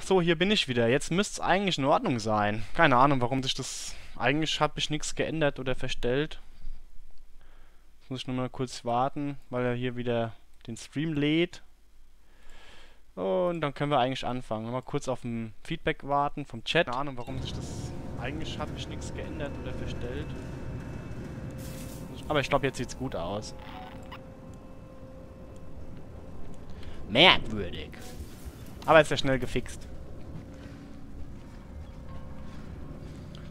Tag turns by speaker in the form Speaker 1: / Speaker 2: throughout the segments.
Speaker 1: So, hier bin ich wieder. Jetzt müsste es eigentlich in Ordnung sein. Keine Ahnung, warum sich das... Eigentlich hat mich nichts geändert oder verstellt. Jetzt muss ich nur mal kurz warten, weil er hier wieder den Stream lädt. Und dann können wir eigentlich anfangen. Mal kurz auf ein Feedback warten vom Chat. Keine Ahnung, warum sich das... Eigentlich hat mich nichts geändert oder verstellt. Aber ich glaube, jetzt sieht's gut aus. Merkwürdig. Aber ist ja schnell gefixt.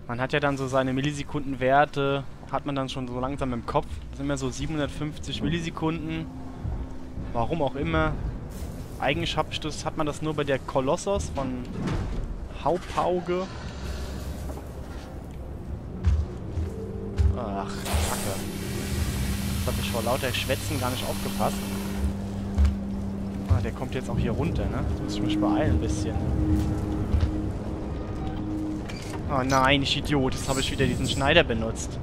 Speaker 1: Man hat ja dann so seine Millisekundenwerte, hat man dann schon so langsam im Kopf. Das sind immer so 750 Millisekunden. Warum auch immer. Eigentlich hat man das nur bei der Kolossos von Haupauge. Ach, Kacke. Das habe ich vor lauter Schwätzen gar nicht aufgepasst. Ah, der kommt jetzt auch hier runter, ne? Jetzt muss ich mich beeilen ein bisschen. Oh nein, ich Idiot. Jetzt habe ich wieder diesen Schneider benutzt.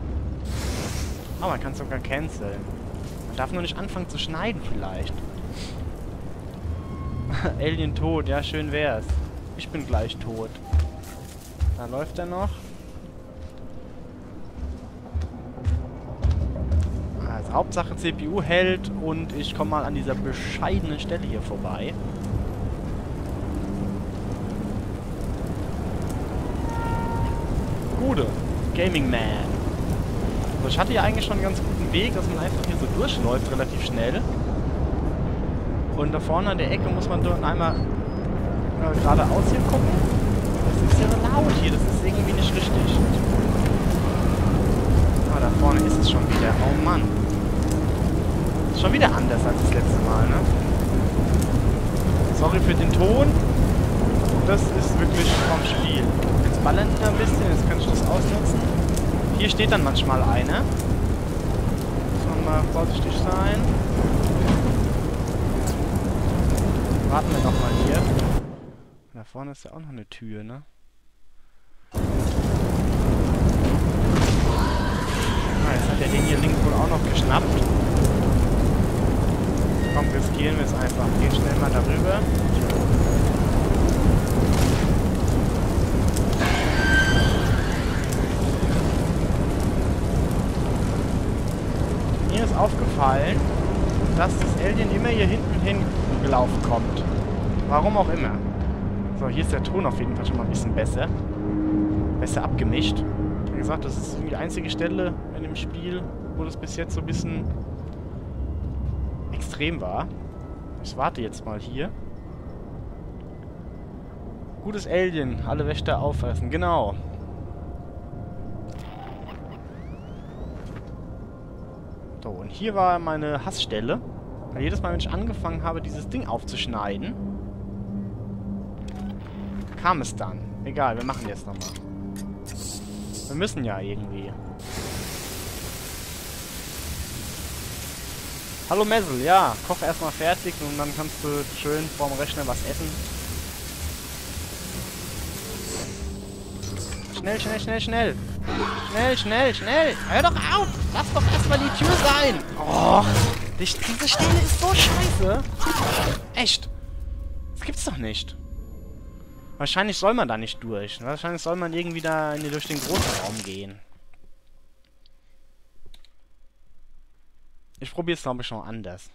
Speaker 1: Oh, man kann sogar canceln. Man darf nur nicht anfangen zu schneiden vielleicht. Alien tot, ja schön wär's. Ich bin gleich tot. Da läuft er noch. Hauptsache CPU hält und ich komme mal an dieser bescheidenen Stelle hier vorbei. Gude, Gaming Man. Also ich hatte ja eigentlich schon einen ganz guten Weg, dass man einfach hier so durchläuft, relativ schnell. Und da vorne an der Ecke muss man dort einmal äh, geradeaus hier gucken. Das ist ja laut hier, das ist irgendwie nicht richtig. Ah, da vorne ist es schon wieder. Oh Mann. Schon wieder anders als das letzte Mal, ne? Sorry für den Ton. Das ist wirklich vom Spiel. Jetzt ballern die da ein bisschen, jetzt kann ich das ausnutzen. Hier steht dann manchmal einer. Muss man mal vorsichtig sein. Warten wir nochmal hier. Da vorne ist ja auch noch eine Tür, ne? Ah, jetzt hat er den hier links wohl auch noch geschnappt. Komm, wir es einfach. Gehen schnell mal darüber. Mir ist aufgefallen, dass das Alien immer hier hinten hin gelaufen kommt. Warum auch immer. So, hier ist der Ton auf jeden Fall schon mal ein bisschen besser. Besser abgemischt. Wie gesagt, das ist die einzige Stelle in dem Spiel, wo das bis jetzt so ein bisschen extrem war. Ich warte jetzt mal hier. Gutes Alien, alle Wächter auffressen, genau. So, und hier war meine Hassstelle. Weil jedes Mal, wenn ich angefangen habe, dieses Ding aufzuschneiden, kam es dann. Egal, wir machen jetzt nochmal. Wir müssen ja irgendwie. Hallo Messel, ja, koch erstmal fertig und dann kannst du schön vorm Rechner was essen. Schnell, schnell, schnell, schnell. Schnell, schnell, schnell. Hör doch auf. Lass doch erstmal die Tür sein. Oh, diese Stelle ist so scheiße. Echt. Das gibt's doch nicht. Wahrscheinlich soll man da nicht durch. Wahrscheinlich soll man irgendwie da durch den großen Raum gehen. Ich probiere es, glaube ich, schon anders.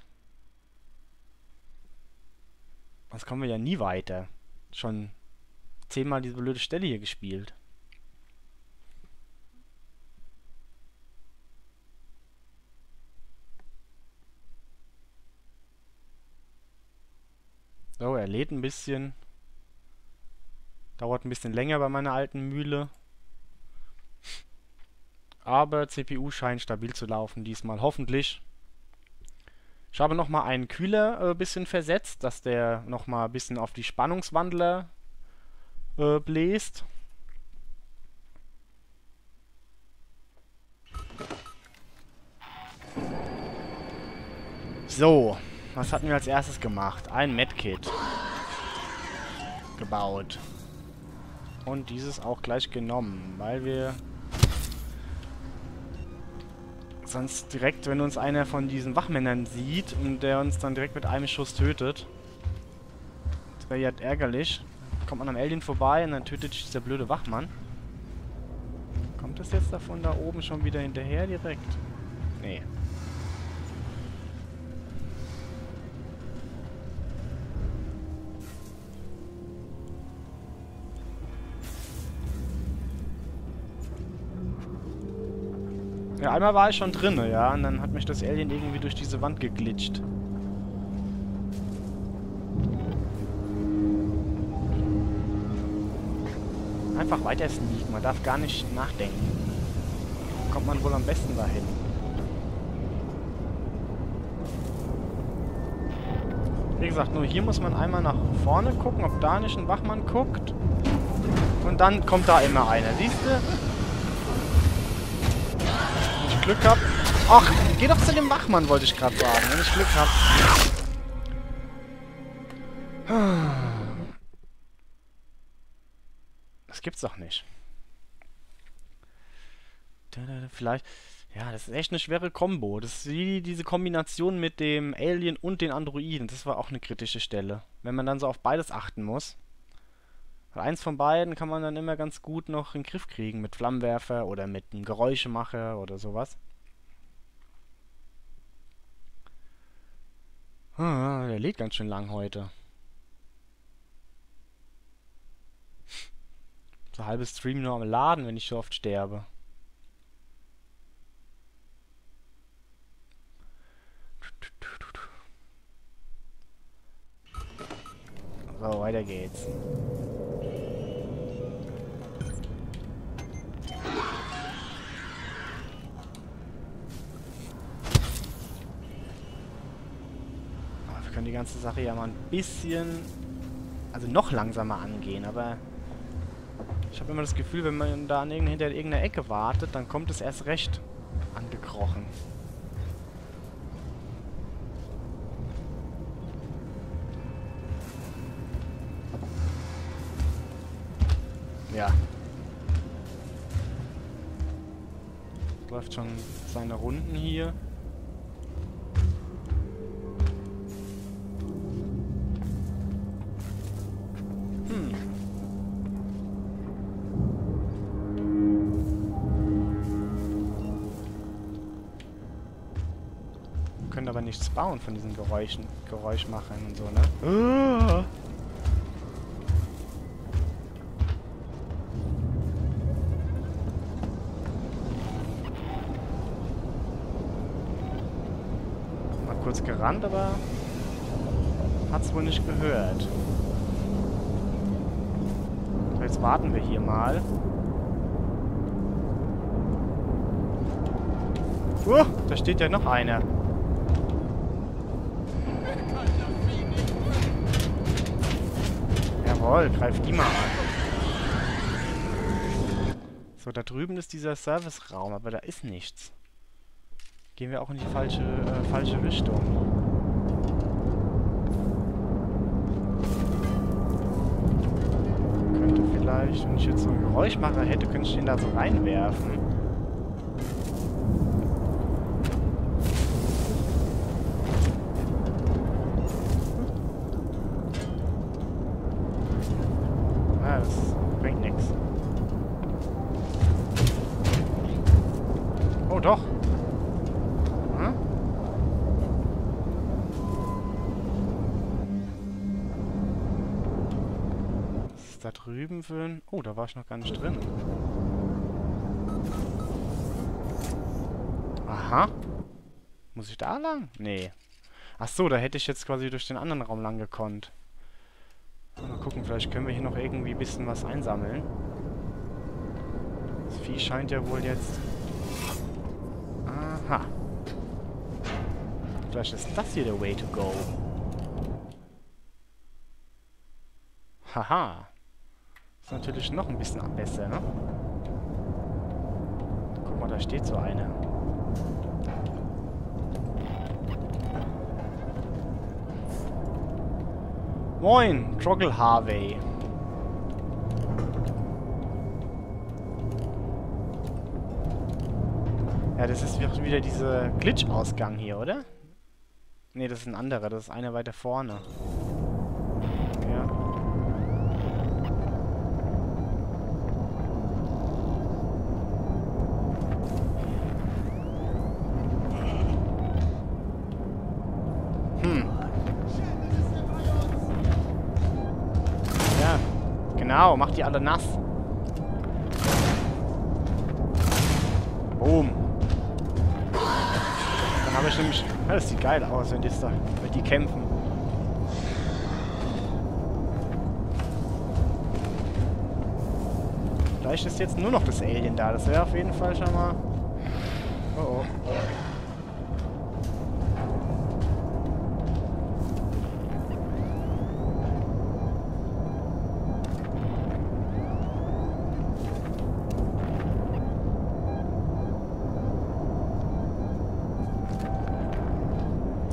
Speaker 1: Sonst kommen wir ja nie weiter. Schon zehnmal diese blöde Stelle hier gespielt. So, er lädt ein bisschen. Dauert ein bisschen länger bei meiner alten Mühle. Aber CPU scheint stabil zu laufen diesmal, hoffentlich. Ich habe nochmal einen Kühler ein äh, bisschen versetzt, dass der nochmal ein bisschen auf die Spannungswandler äh, bläst. So, was hatten wir als erstes gemacht? Ein Medkit gebaut. Und dieses auch gleich genommen, weil wir sonst direkt, wenn uns einer von diesen Wachmännern sieht und der uns dann direkt mit einem Schuss tötet, das wäre ja ärgerlich. kommt man am Alien vorbei und dann tötet sich dieser blöde Wachmann. Kommt das jetzt davon da oben schon wieder hinterher direkt? Nee. Ja, einmal war ich schon drin, ja, und dann hat mich das Alien irgendwie durch diese Wand geglitscht. Einfach weiter sneaken, man darf gar nicht nachdenken. Kommt man wohl am besten dahin. Wie gesagt, nur hier muss man einmal nach vorne gucken, ob da nicht ein Wachmann guckt. Und dann kommt da immer einer, siehst du? Glück hab... Ach, geh doch zu dem Wachmann, wollte ich gerade sagen, wenn ich Glück hab. Das gibt's doch nicht. Vielleicht... Ja, das ist echt eine schwere Kombo. Das ist wie diese Kombination mit dem Alien und den Androiden. Das war auch eine kritische Stelle. Wenn man dann so auf beides achten muss. Eins von beiden kann man dann immer ganz gut noch in den Griff kriegen. Mit Flammenwerfer oder mit einem Geräuschemacher oder sowas. Ah, der lädt ganz schön lang heute. So halbes Stream nur am Laden, wenn ich so oft sterbe. So, weiter geht's. Die ganze Sache ja mal ein bisschen, also noch langsamer angehen, aber ich habe immer das Gefühl, wenn man da hinter irgendeiner Ecke wartet, dann kommt es erst recht angekrochen. Ja. Läuft schon seine Runden hier. Bauen von diesen Geräuschen, Geräuschmachern und so, ne? Uh. kurz gerannt, aber hat es wohl nicht gehört. Jetzt warten wir hier mal. Uh, da steht ja noch einer. Jawohl, greif die mal an. So, da drüben ist dieser Serviceraum, aber da ist nichts. Gehen wir auch in die falsche, äh, falsche Richtung. Könnte vielleicht, wenn ich jetzt so einen Geräuschmacher hätte, könnte ich den da so reinwerfen. Ein... Oh, da war ich noch gar nicht drin. Aha. Muss ich da lang? Nee. Ach so, da hätte ich jetzt quasi durch den anderen Raum lang gekonnt. Mal gucken, vielleicht können wir hier noch irgendwie ein bisschen was einsammeln. Das Vieh scheint ja wohl jetzt... Aha. Vielleicht ist das hier der Way to go. Haha. Ist natürlich noch ein bisschen besser, ne? Guck mal, da steht so eine. Moin, Troggle Harvey. Ja, das ist wieder dieser Glitch-Ausgang hier, oder? Ne, das ist ein anderer. Das ist einer weiter vorne. Genau, mach die alle nass. Boom. Dann habe ich nämlich... Das sieht geil aus, wenn die, da, wenn die kämpfen. Vielleicht ist jetzt nur noch das Alien da. Das wäre auf jeden Fall schon mal... Oh oh.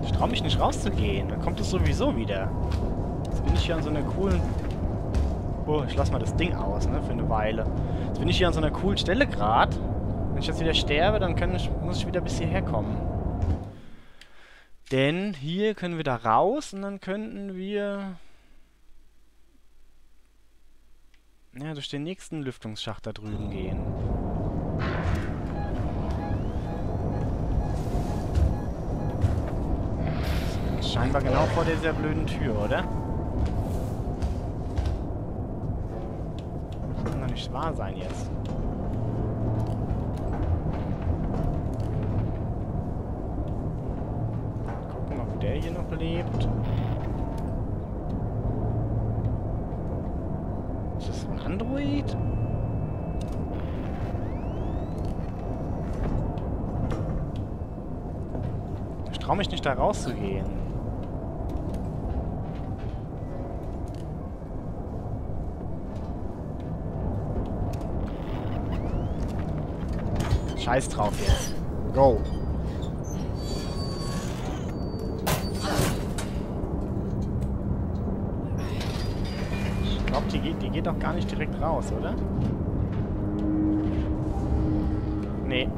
Speaker 1: Ich traue mich nicht rauszugehen. Dann kommt es sowieso wieder. Jetzt bin ich hier an so einer coolen... Oh, ich lass mal das Ding aus, ne, für eine Weile. Jetzt bin ich hier an so einer coolen Stelle gerade. Wenn ich jetzt wieder sterbe, dann ich, muss ich wieder bis hierher kommen. Denn hier können wir da raus und dann könnten wir... Ja, durch den nächsten Lüftungsschacht da drüben gehen. Scheinbar genau vor dieser blöden Tür, oder? Das kann doch nicht wahr sein jetzt. Gucken, ob der hier noch lebt. Ist das ein Android? Ich traue mich nicht da rauszugehen. Scheiß drauf jetzt. Go. Ich glaube, die geht, die geht doch gar nicht direkt raus, oder? Nee.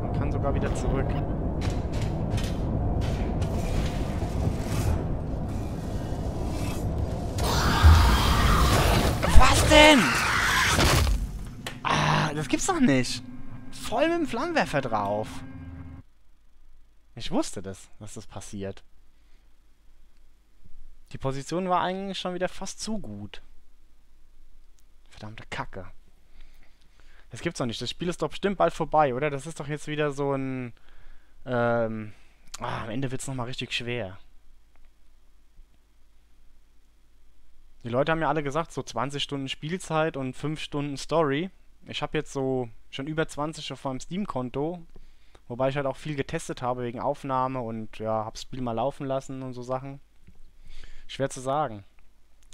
Speaker 1: Man kann sogar wieder zurück. Was denn? Ah, das gibt's doch nicht voll mit dem Flammenwerfer drauf. Ich wusste das, dass das passiert. Die Position war eigentlich schon wieder fast zu gut. Verdammte Kacke. Das gibt's doch nicht. Das Spiel ist doch bestimmt bald vorbei, oder? Das ist doch jetzt wieder so ein... Ähm, ah, am Ende wird's nochmal richtig schwer. Die Leute haben ja alle gesagt, so 20 Stunden Spielzeit und 5 Stunden Story. Ich habe jetzt so schon über 20 auf meinem Steam-Konto. Wobei ich halt auch viel getestet habe wegen Aufnahme und ja, hab's Spiel mal laufen lassen und so Sachen. Schwer zu sagen.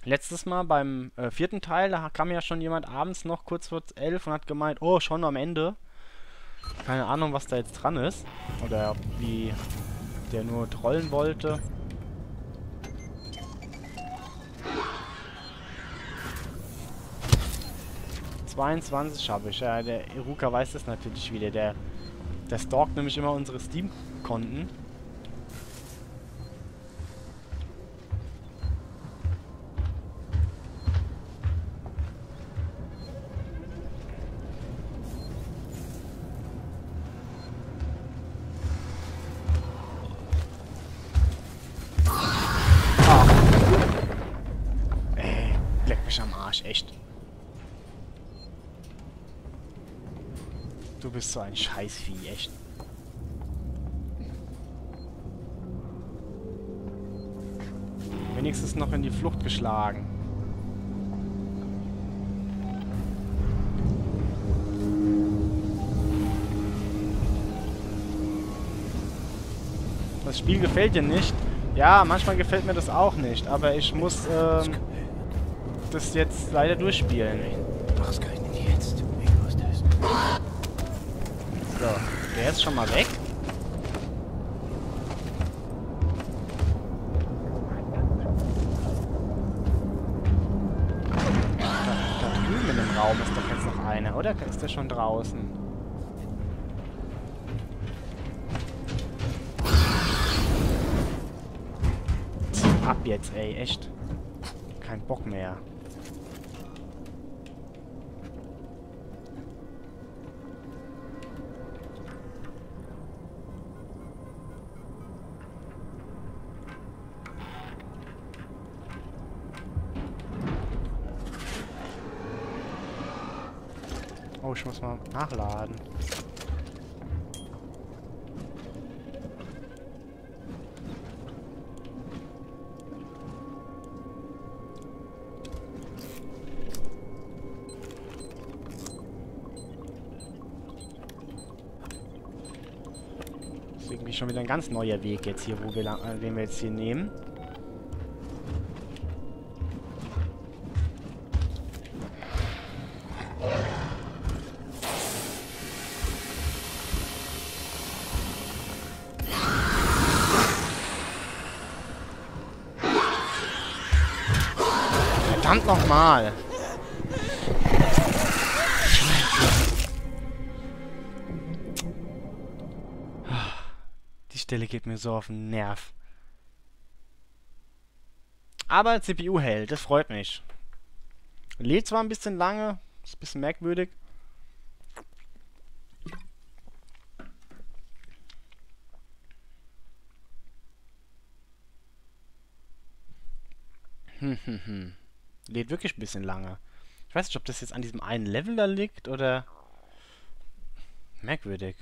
Speaker 1: Letztes Mal beim äh, vierten Teil, da kam ja schon jemand abends noch kurz vor elf und hat gemeint, oh, schon am Ende. Keine Ahnung, was da jetzt dran ist. Oder wie der nur trollen wollte. 22 habe ich. Ja, der Iruka weiß das natürlich wieder. Der, der stalkt nämlich immer unsere Steam-Konten. So ein Scheißvieh, echt. Wenigstens noch in die Flucht geschlagen. Das Spiel gefällt dir nicht? Ja, manchmal gefällt mir das auch nicht, aber ich muss ähm, das jetzt leider durchspielen. Was kann ich denn jetzt? So, der ist schon mal weg. Da, da drüben in dem Raum ist doch jetzt noch einer, oder? Ist der schon draußen? Ab jetzt, ey, echt. Kein Bock mehr. Ich muss mal nachladen. Das ist irgendwie schon wieder ein ganz neuer Weg jetzt hier, wo wir lang, äh, den wir jetzt hier nehmen. So auf den Nerv. Aber CPU hält, das freut mich. Lädt zwar ein bisschen lange, ist ein bisschen merkwürdig. Hm, hm, hm. Lädt wirklich ein bisschen lange. Ich weiß nicht, ob das jetzt an diesem einen Level da liegt oder... Merkwürdig.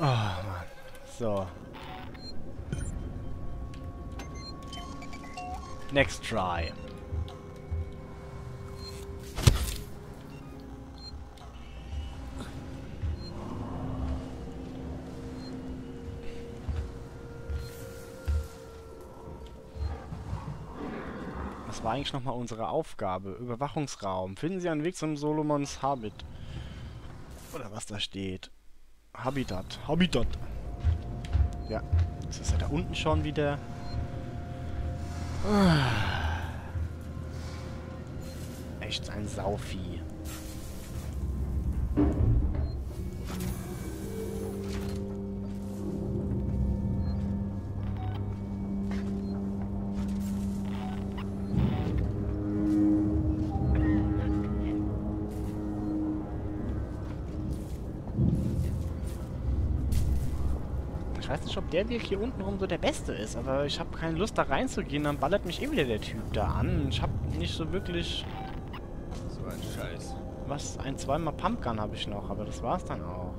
Speaker 1: Oh Mann. So. Next try. Was war eigentlich nochmal unsere Aufgabe? Überwachungsraum. Finden Sie einen Weg zum Solomons Habit. Oder was da steht. Habitat. Habitat. Ja. Das ist ja da unten schon wieder. Echt ein Sauvieh. Ob der Weg hier unten rum so der beste ist, aber ich habe keine Lust da reinzugehen, dann ballert mich eh wieder der Typ da an. Ich habe nicht so wirklich...
Speaker 2: So ein Scheiß.
Speaker 1: Was? Ein, zweimal Pumpgun habe ich noch, aber das war's dann auch.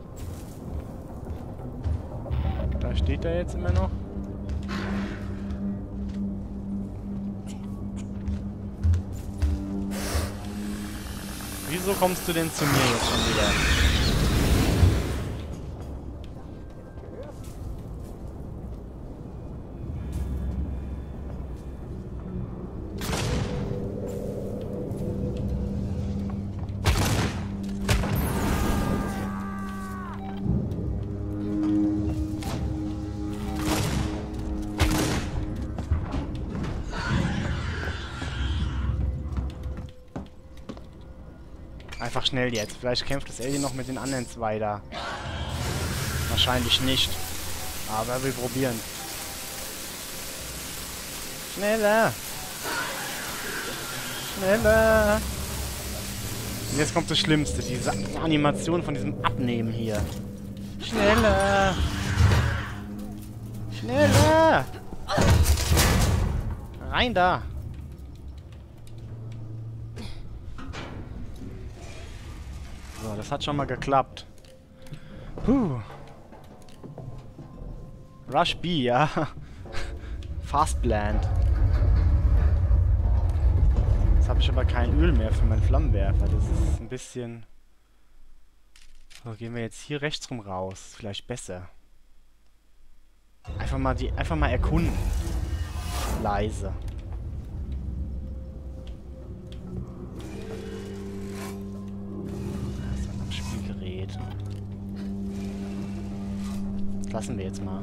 Speaker 1: Da steht er jetzt immer noch. Wieso kommst du denn zu mir jetzt schon wieder? Schnell jetzt. Vielleicht kämpft das Alien noch mit den anderen zwei da. Wahrscheinlich nicht. Aber wir probieren. Schneller! Schneller! Und jetzt kommt das Schlimmste. Diese Animation von diesem Abnehmen hier. Schneller! Schneller! Rein da! So, das hat schon mal geklappt. Puh. Rush B, ja. Fast Plant. Jetzt habe ich aber kein Öl mehr für meinen Flammenwerfer. Das ist ein bisschen... So, gehen wir jetzt hier rechts rum raus. Vielleicht besser. Einfach mal die... Einfach mal erkunden. Leise. Lassen wir jetzt mal.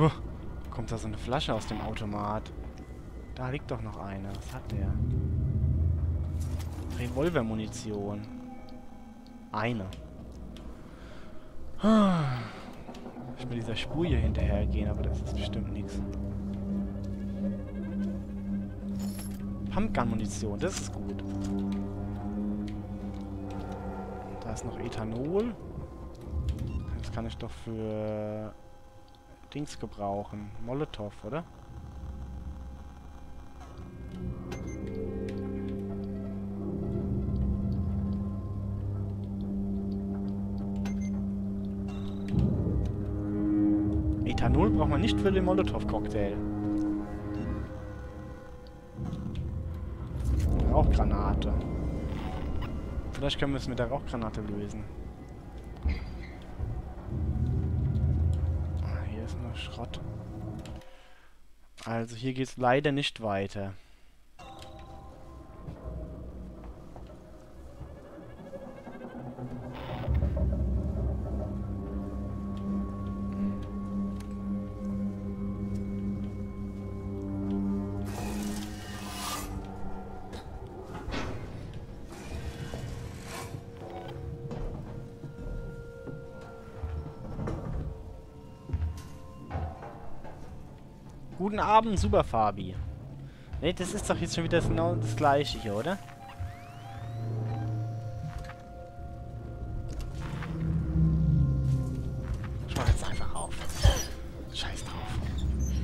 Speaker 1: Oh, kommt da so eine Flasche aus dem Automat. Da liegt doch noch eine. Was hat der? Revolvermunition. Eine. Ich will dieser Spur hier hinterhergehen, aber das ist bestimmt nichts. Pumpgun-Munition, das ist gut. Da ist noch Ethanol. Das kann ich doch für Dings gebrauchen. Molotow, oder? Ethanol braucht man nicht für den Molotow-Cocktail. Rauchgranate. Vielleicht können wir es mit der Rauchgranate lösen. Ah, hier ist nur Schrott. Also hier geht es leider nicht weiter. Abend, Super Fabi. Ne, das ist doch jetzt schon wieder genau das gleiche hier, oder? Ich mach jetzt einfach auf. Scheiß drauf.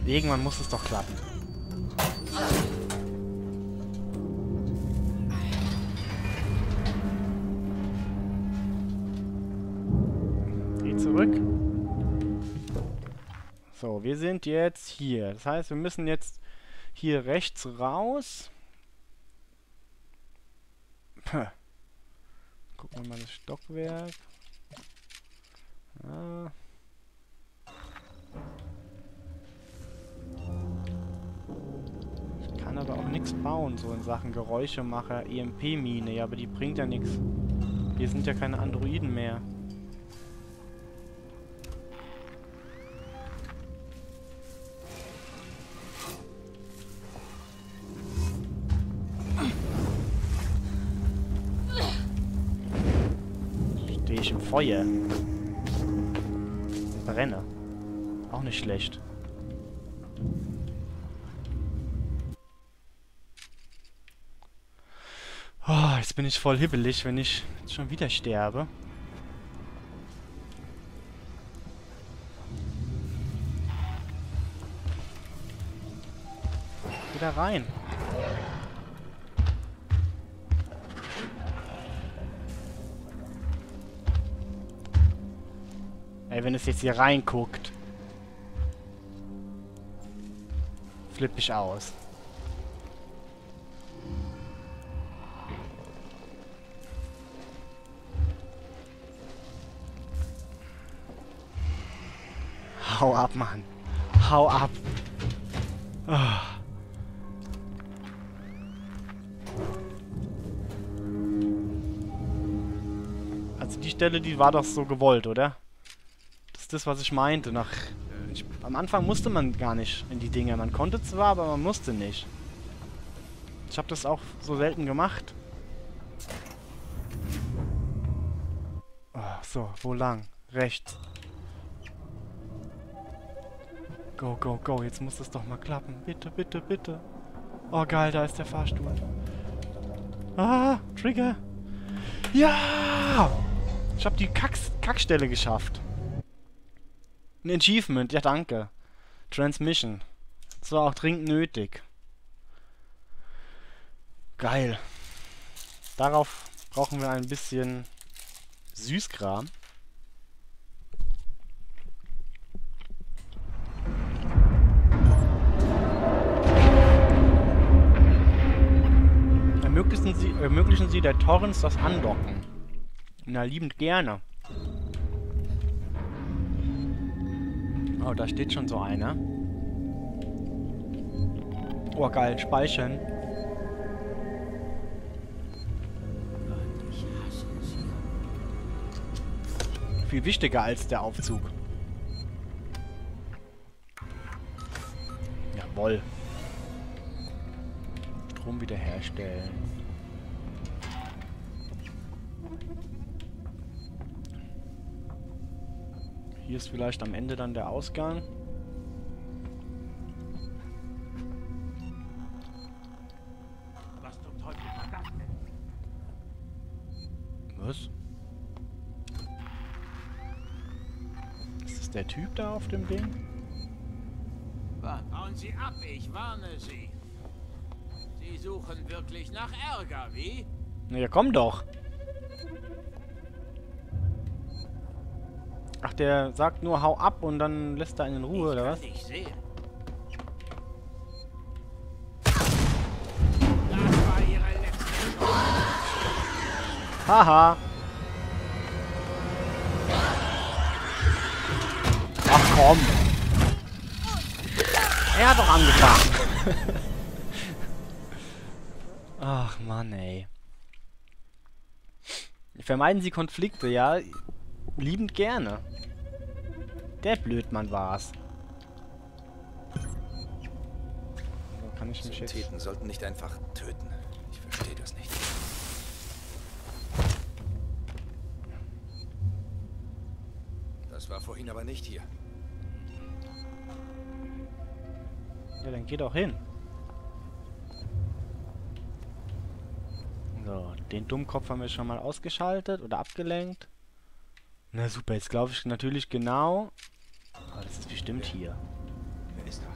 Speaker 1: Irgendwann muss es doch klappen. Jetzt hier. Das heißt, wir müssen jetzt hier rechts raus. Puh. Gucken wir mal das Stockwerk. Ah. Ich kann aber auch nichts bauen, so in Sachen Geräuschemacher, EMP-Mine. Ja, aber die bringt ja nichts. Hier sind ja keine Androiden mehr. Feuer. Brenne. Auch nicht schlecht. Oh, jetzt bin ich voll hibbelig, wenn ich schon wieder sterbe. Da rein. Wenn es jetzt hier reinguckt. Flipp ich aus. Hau ab, Mann. Hau ab. Also die Stelle, die war doch so gewollt, oder? Das ist das, was ich meinte. Nach, ich, am Anfang musste man gar nicht in die Dinge. Man konnte zwar, aber man musste nicht. Ich habe das auch so selten gemacht. Oh, so, wo lang? Rechts. Go, go, go. Jetzt muss das doch mal klappen. Bitte, bitte, bitte. Oh, geil, da ist der Fahrstuhl. Ah, Trigger. Ja! Ich habe die Kacks Kackstelle geschafft. Ein Achievement, ja danke. Transmission. Das war auch dringend nötig. Geil. Darauf brauchen wir ein bisschen Süßkram. Ermöglichen Sie, ermöglichen Sie der Torrens das Andocken. Na, liebend gerne. Oh, da steht schon so einer. Oh, geil. Speichern. Viel wichtiger als der Aufzug. Jawoll. Strom wiederherstellen. Hier ist vielleicht am Ende dann der Ausgang.
Speaker 3: Was zum Teufel war das denn?
Speaker 1: Was? Ist das der Typ da auf dem Ding?
Speaker 3: Hauen Sie ab, ich warne Sie. Sie suchen wirklich nach Ärger, wie?
Speaker 1: Na ja, komm doch. Ach, der sagt nur hau ab und dann lässt er einen in Ruhe,
Speaker 3: ich
Speaker 1: oder was?
Speaker 3: nicht sehen.
Speaker 1: Haha. Ach komm. Er hat doch angefangen. Ach Mann, ey. Vermeiden Sie Konflikte, ja? Liebend gerne. Der Blödmann war's. So, kann ich mich jetzt...
Speaker 2: Sollten nicht einfach töten. Ich verstehe das nicht. Das war vorhin aber nicht hier.
Speaker 1: Ja, dann geh doch hin. So, den Dummkopf haben wir schon mal ausgeschaltet oder abgelenkt. Na super, jetzt glaube ich natürlich genau. Aber das ist bestimmt hier.
Speaker 2: Wer ist da?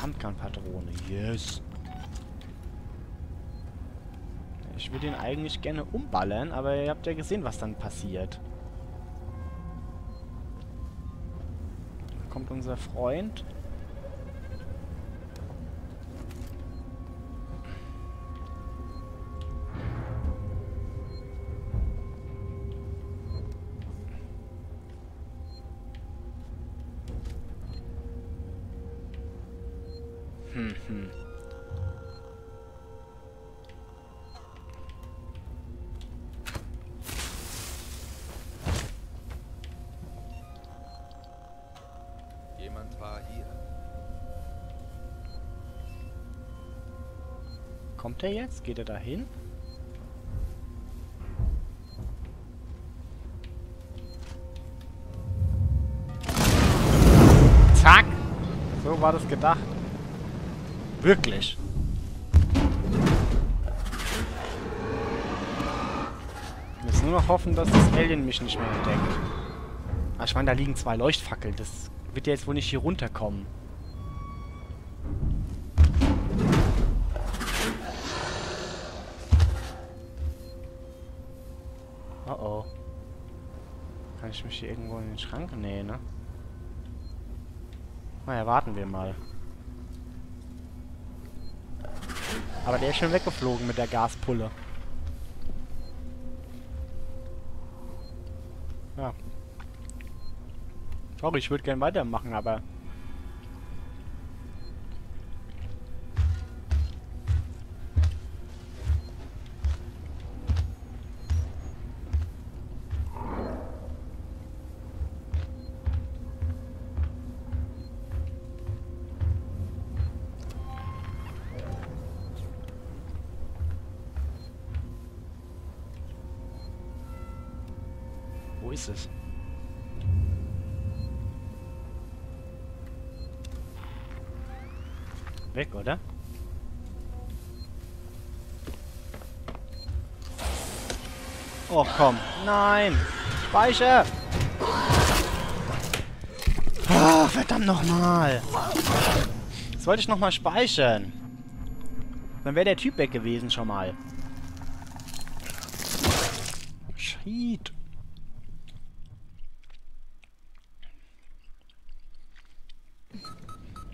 Speaker 1: Pumpgun-Patrone, yes. Ich würde ihn eigentlich gerne umballern, aber ihr habt ja gesehen, was dann passiert. Da kommt unser Freund. Kommt er jetzt? Geht er da hin? Zack! So war das gedacht. Wirklich. Ich muss nur noch hoffen, dass das Alien mich nicht mehr entdeckt. Ah, ich meine, da liegen zwei Leuchtfackeln. Das wird ja jetzt wohl nicht hier runterkommen. Den Schrank? Nee, ne? Naja, warten wir mal. Aber der ist schon weggeflogen mit der Gaspulle. Ja. Sorry, ich würde gern weitermachen, aber... Oh, komm. Nein! Speicher! Ah, verdammt nochmal! Jetzt wollte ich nochmal speichern. Dann wäre der Typ weg gewesen schon mal. Shit.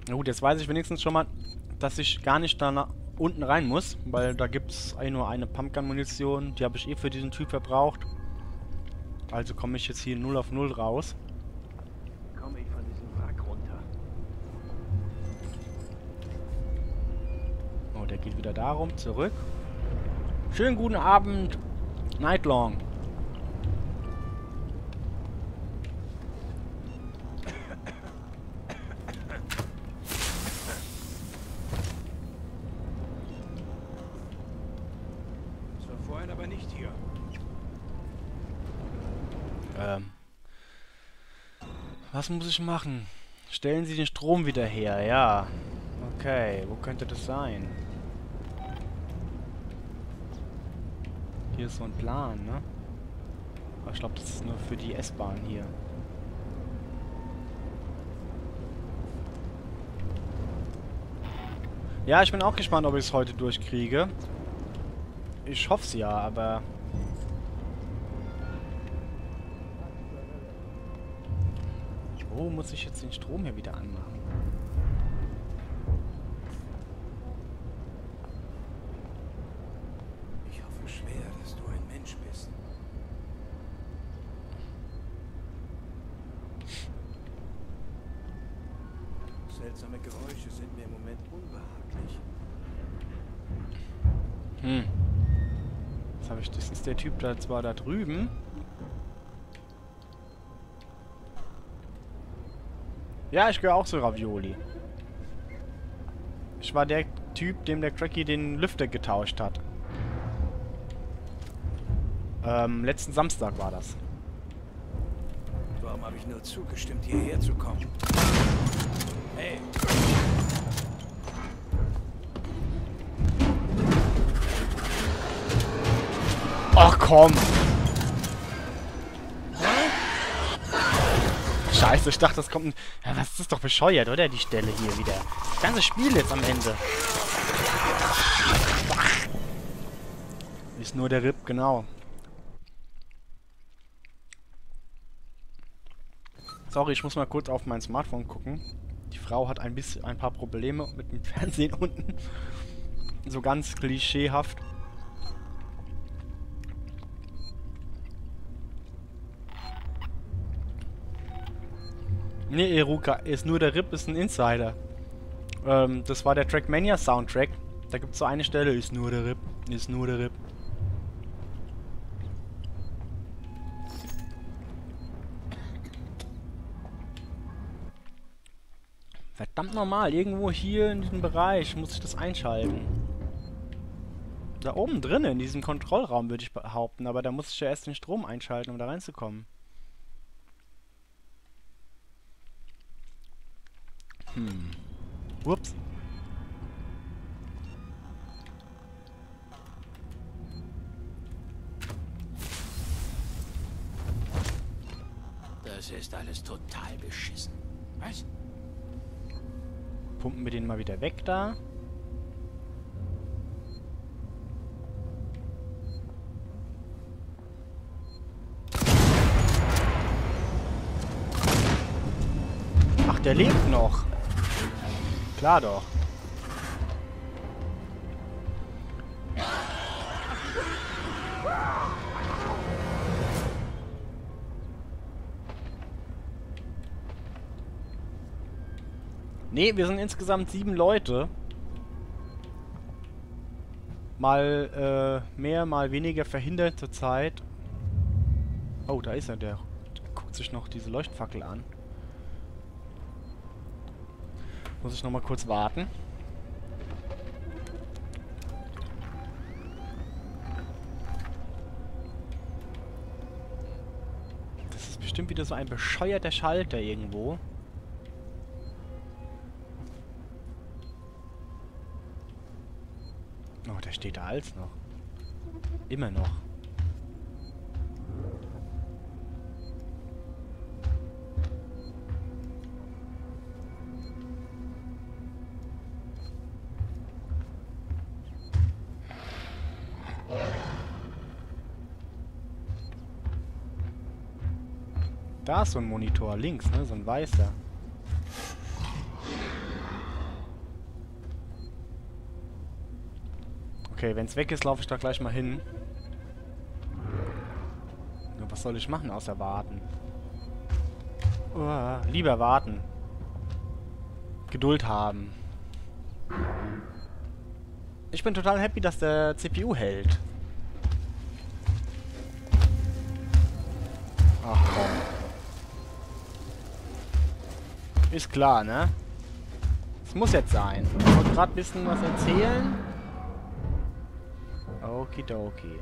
Speaker 1: Na gut, jetzt weiß ich wenigstens schon mal, dass ich gar nicht da nach unten rein muss, weil da gibt es eh nur eine Pumpgun-Munition. Die habe ich eh für diesen Typ verbraucht. Also komme ich jetzt hier 0 auf 0 raus.
Speaker 3: Komme ich von diesem Wrack runter.
Speaker 1: Oh, der geht wieder darum, zurück. Schönen guten Abend, Nightlong. Was muss ich machen? Stellen Sie den Strom wieder her, ja. Okay, wo könnte das sein? Hier ist so ein Plan, ne? Aber ich glaube, das ist nur für die S-Bahn hier. Ja, ich bin auch gespannt, ob ich es heute durchkriege. Ich hoffe es ja, aber... Wo muss ich jetzt den Strom hier wieder anmachen?
Speaker 2: Ich hoffe schwer, dass du ein Mensch bist. Seltsame Geräusche sind mir im Moment unbehaglich.
Speaker 1: Hm. Was habe ich? Das ist der Typ da zwar da drüben. Ja, ich gehöre auch zu Ravioli. Ich war der Typ, dem der Cracky den Lüfter getauscht hat. Ähm, letzten Samstag war das.
Speaker 2: Warum habe ich nur zugestimmt, hierher zu kommen? Hey,
Speaker 1: Ach komm! Scheiße, ich dachte, das kommt ein... Ja, was ist doch bescheuert, oder? Die Stelle hier wieder. Das ganze Spiel jetzt am Ende. Ist nur der RIP, genau. Sorry, ich muss mal kurz auf mein Smartphone gucken. Die Frau hat ein bisschen ein paar Probleme mit dem Fernsehen unten. So ganz klischeehaft. Nee, Eruka, ist nur der RIP, ist ein Insider. Ähm, das war der Trackmania Soundtrack. Da gibt es so eine Stelle, ist nur der RIP, ist nur der RIP. Verdammt normal, irgendwo hier in diesem Bereich muss ich das einschalten. Da oben drinnen, in diesem Kontrollraum würde ich behaupten, aber da muss ich ja erst den Strom einschalten, um da reinzukommen. Hm. Ups.
Speaker 3: Das ist alles total beschissen. Was?
Speaker 1: Pumpen wir den mal wieder weg da. Ach, der lebt noch. Klar doch. Nee, wir sind insgesamt sieben Leute. Mal äh, mehr, mal weniger verhindert zurzeit. Oh, da ist er, der guckt sich noch diese Leuchtfackel an. Muss ich noch mal kurz warten. Das ist bestimmt wieder so ein bescheuerter Schalter irgendwo. Oh, der steht da als noch. Immer noch. Ist so ein Monitor, links, ne? So ein weißer. Okay, wenn es weg ist, laufe ich da gleich mal hin. Nur was soll ich machen, außer warten? Uah, lieber warten. Geduld haben. Ich bin total happy, dass der CPU hält. Ist klar, ne? Es muss jetzt sein. Ich wollte gerade ein bisschen was erzählen. Okidoki.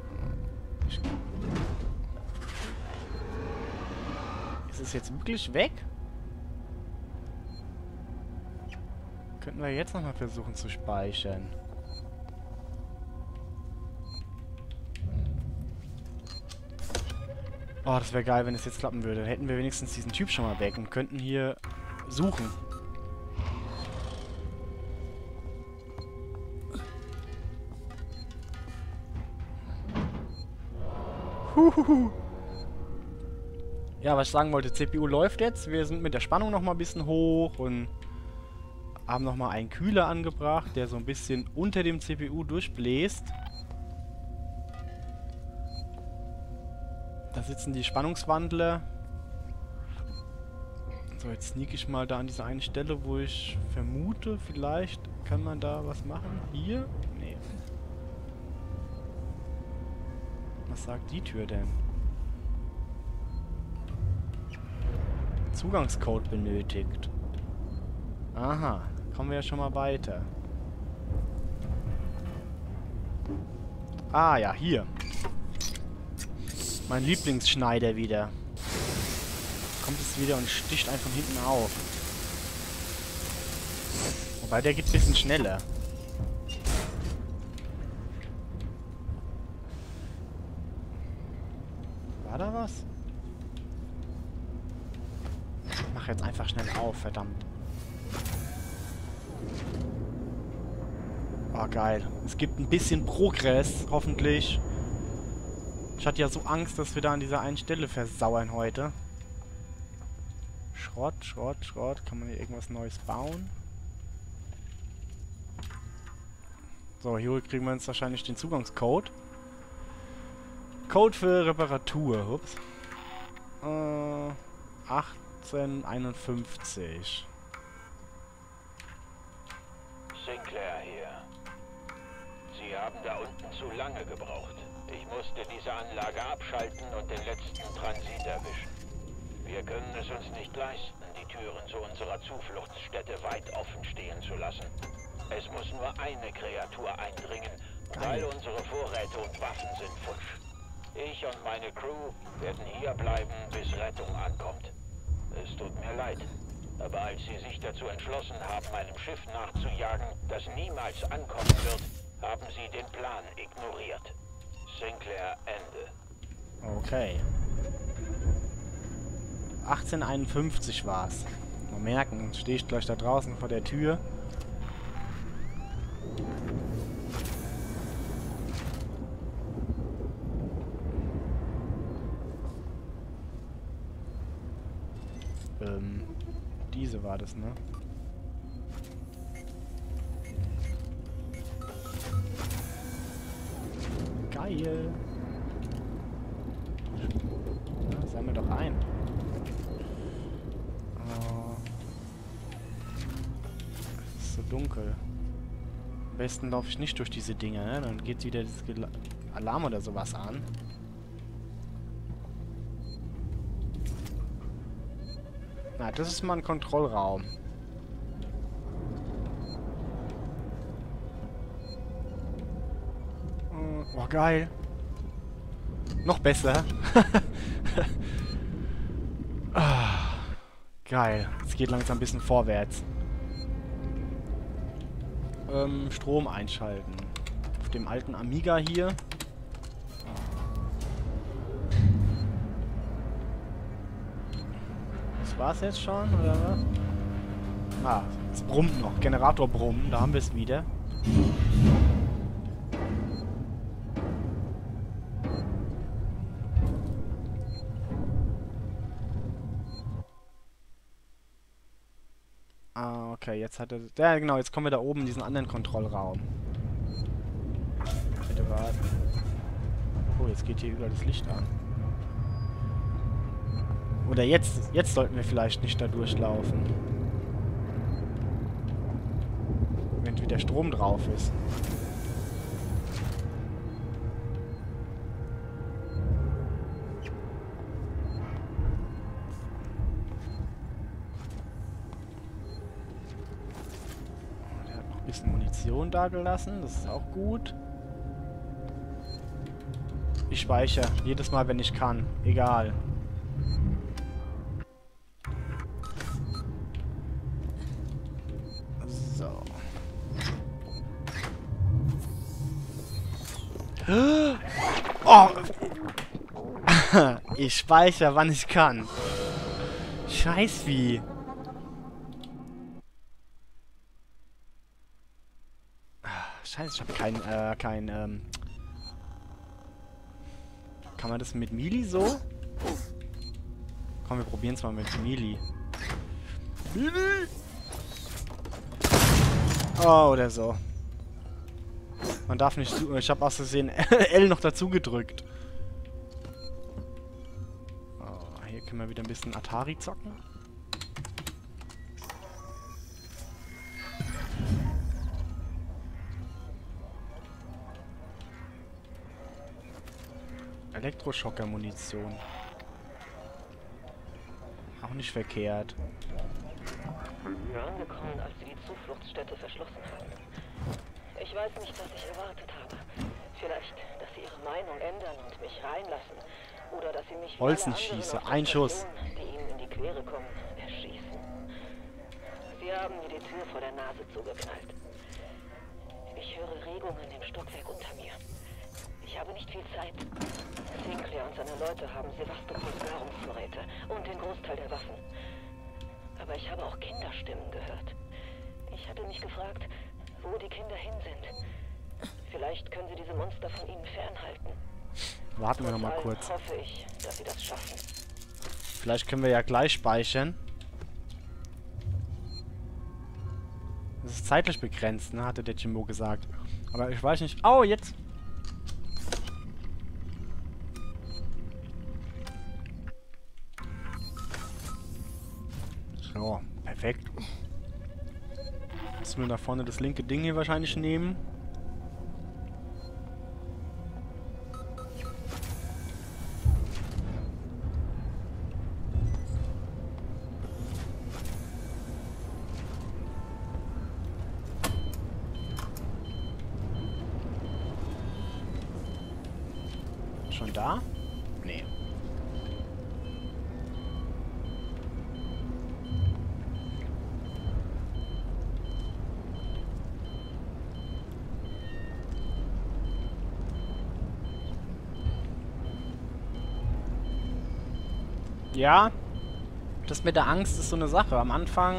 Speaker 1: Ist es jetzt wirklich weg? Könnten wir jetzt nochmal versuchen zu speichern. Oh, das wäre geil, wenn es jetzt klappen würde. Dann hätten wir wenigstens diesen Typ schon mal weg und könnten hier suchen. Huhuhu. Ja, was ich sagen wollte, CPU läuft jetzt. Wir sind mit der Spannung nochmal ein bisschen hoch und haben nochmal einen Kühler angebracht, der so ein bisschen unter dem CPU durchbläst. Da sitzen die Spannungswandler. So, jetzt sneak ich mal da an diese eine Stelle, wo ich vermute, vielleicht kann man da was machen. Hier? Nee. Was sagt die Tür denn? Zugangscode benötigt. Aha, kommen wir ja schon mal weiter. Ah ja, hier. Mein Lieblingsschneider wieder. Kommt es wieder und sticht von hinten auf. Wobei, der geht ein bisschen schneller. War da was? Ich mach jetzt einfach schnell auf, verdammt. Oh, geil. Es gibt ein bisschen Progress, hoffentlich. Ich hatte ja so Angst, dass wir da an dieser einen Stelle versauern heute. Schrott, Schrott, Schrott. Kann man hier irgendwas Neues bauen? So, hier kriegen wir uns wahrscheinlich den Zugangscode. Code für Reparatur. Ups. Äh, 1851.
Speaker 3: Sinclair hier. Sie haben da unten zu lange gebraucht. Ich musste diese Anlage abschalten und den letzten Transit erwischen. Wir können es uns nicht leisten, die Türen zu unserer Zufluchtsstätte weit offen stehen zu lassen. Es muss nur eine Kreatur eindringen, weil unsere Vorräte und Waffen sind futsch. Ich und meine Crew werden hier bleiben, bis Rettung ankommt. Es tut mir leid, aber als sie sich dazu entschlossen haben, einem Schiff nachzujagen, das niemals ankommen wird, haben sie den Plan ignoriert. Sinclair Ende.
Speaker 1: Okay. 1851 war's. Mal merken, stehe ich gleich da draußen vor der Tür. Ähm, diese war das, ne? Geil. Besten laufe ich nicht durch diese Dinge, ne? Dann geht wieder dieses Gela Alarm oder sowas an. Na, das ist mal ein Kontrollraum. Oh, geil. Noch besser. ah, geil. Es geht langsam ein bisschen vorwärts. Ähm, Strom einschalten. Auf dem alten Amiga hier. Das war's jetzt schon, oder was? Ah, es brummt noch. Generator brummen, da haben wir es wieder. Jetzt hat er... Ja, genau, jetzt kommen wir da oben in diesen anderen Kontrollraum. Bitte warten. Oh, jetzt geht hier überall das Licht an. Oder jetzt, jetzt sollten wir vielleicht nicht da durchlaufen. Wenn wieder Strom drauf ist. Munition dagelassen. Das ist auch gut. Ich speichere. Jedes Mal, wenn ich kann. Egal. So. Oh! Ich speichere, wann ich kann. Scheiß wie. Kein, äh, kein, ähm... Kann man das mit Mili so? Komm, wir probieren es mal mit Mili. Mili! Oh, oder so. Man darf nicht... Ich habe aus Versehen L noch dazu gedrückt. Oh, hier können wir wieder ein bisschen Atari zocken. Elektroschocker-Munition. Auch nicht verkehrt.
Speaker 4: Wir angekommen, als sie die Zufluchtsstätte verschlossen haben. Ich weiß nicht, was ich erwartet habe. Vielleicht, dass sie ihre Meinung ändern und mich reinlassen. Oder dass sie mich wie alle
Speaker 1: Holzen
Speaker 4: anderen
Speaker 1: schieße.
Speaker 4: auf der
Speaker 1: Ein Schuss.
Speaker 4: Die ihnen in die Quere kommen, erschießen. Sie haben mir die Tür vor der Nase zugeknallt. Ich höre Regungen im Stockwerk unter mir. Ich habe nicht viel Zeit. Sinclair und seine Leute haben Sevastopols Nahrungsvorräte und den Großteil der Waffen. Aber ich habe auch Kinderstimmen gehört. Ich hatte mich gefragt, wo die Kinder hin sind. Vielleicht können sie diese Monster von ihnen fernhalten.
Speaker 1: Warten wir noch mal kurz.
Speaker 4: hoffe ich, dass sie das schaffen.
Speaker 1: Vielleicht können wir ja gleich speichern. Das ist zeitlich begrenzt, ne? Hatte der Jimbo gesagt. Aber ich weiß nicht. Oh, jetzt! So, perfekt. Müssen wir da vorne das linke Ding hier wahrscheinlich nehmen. Ja, das mit der Angst ist so eine Sache. Am Anfang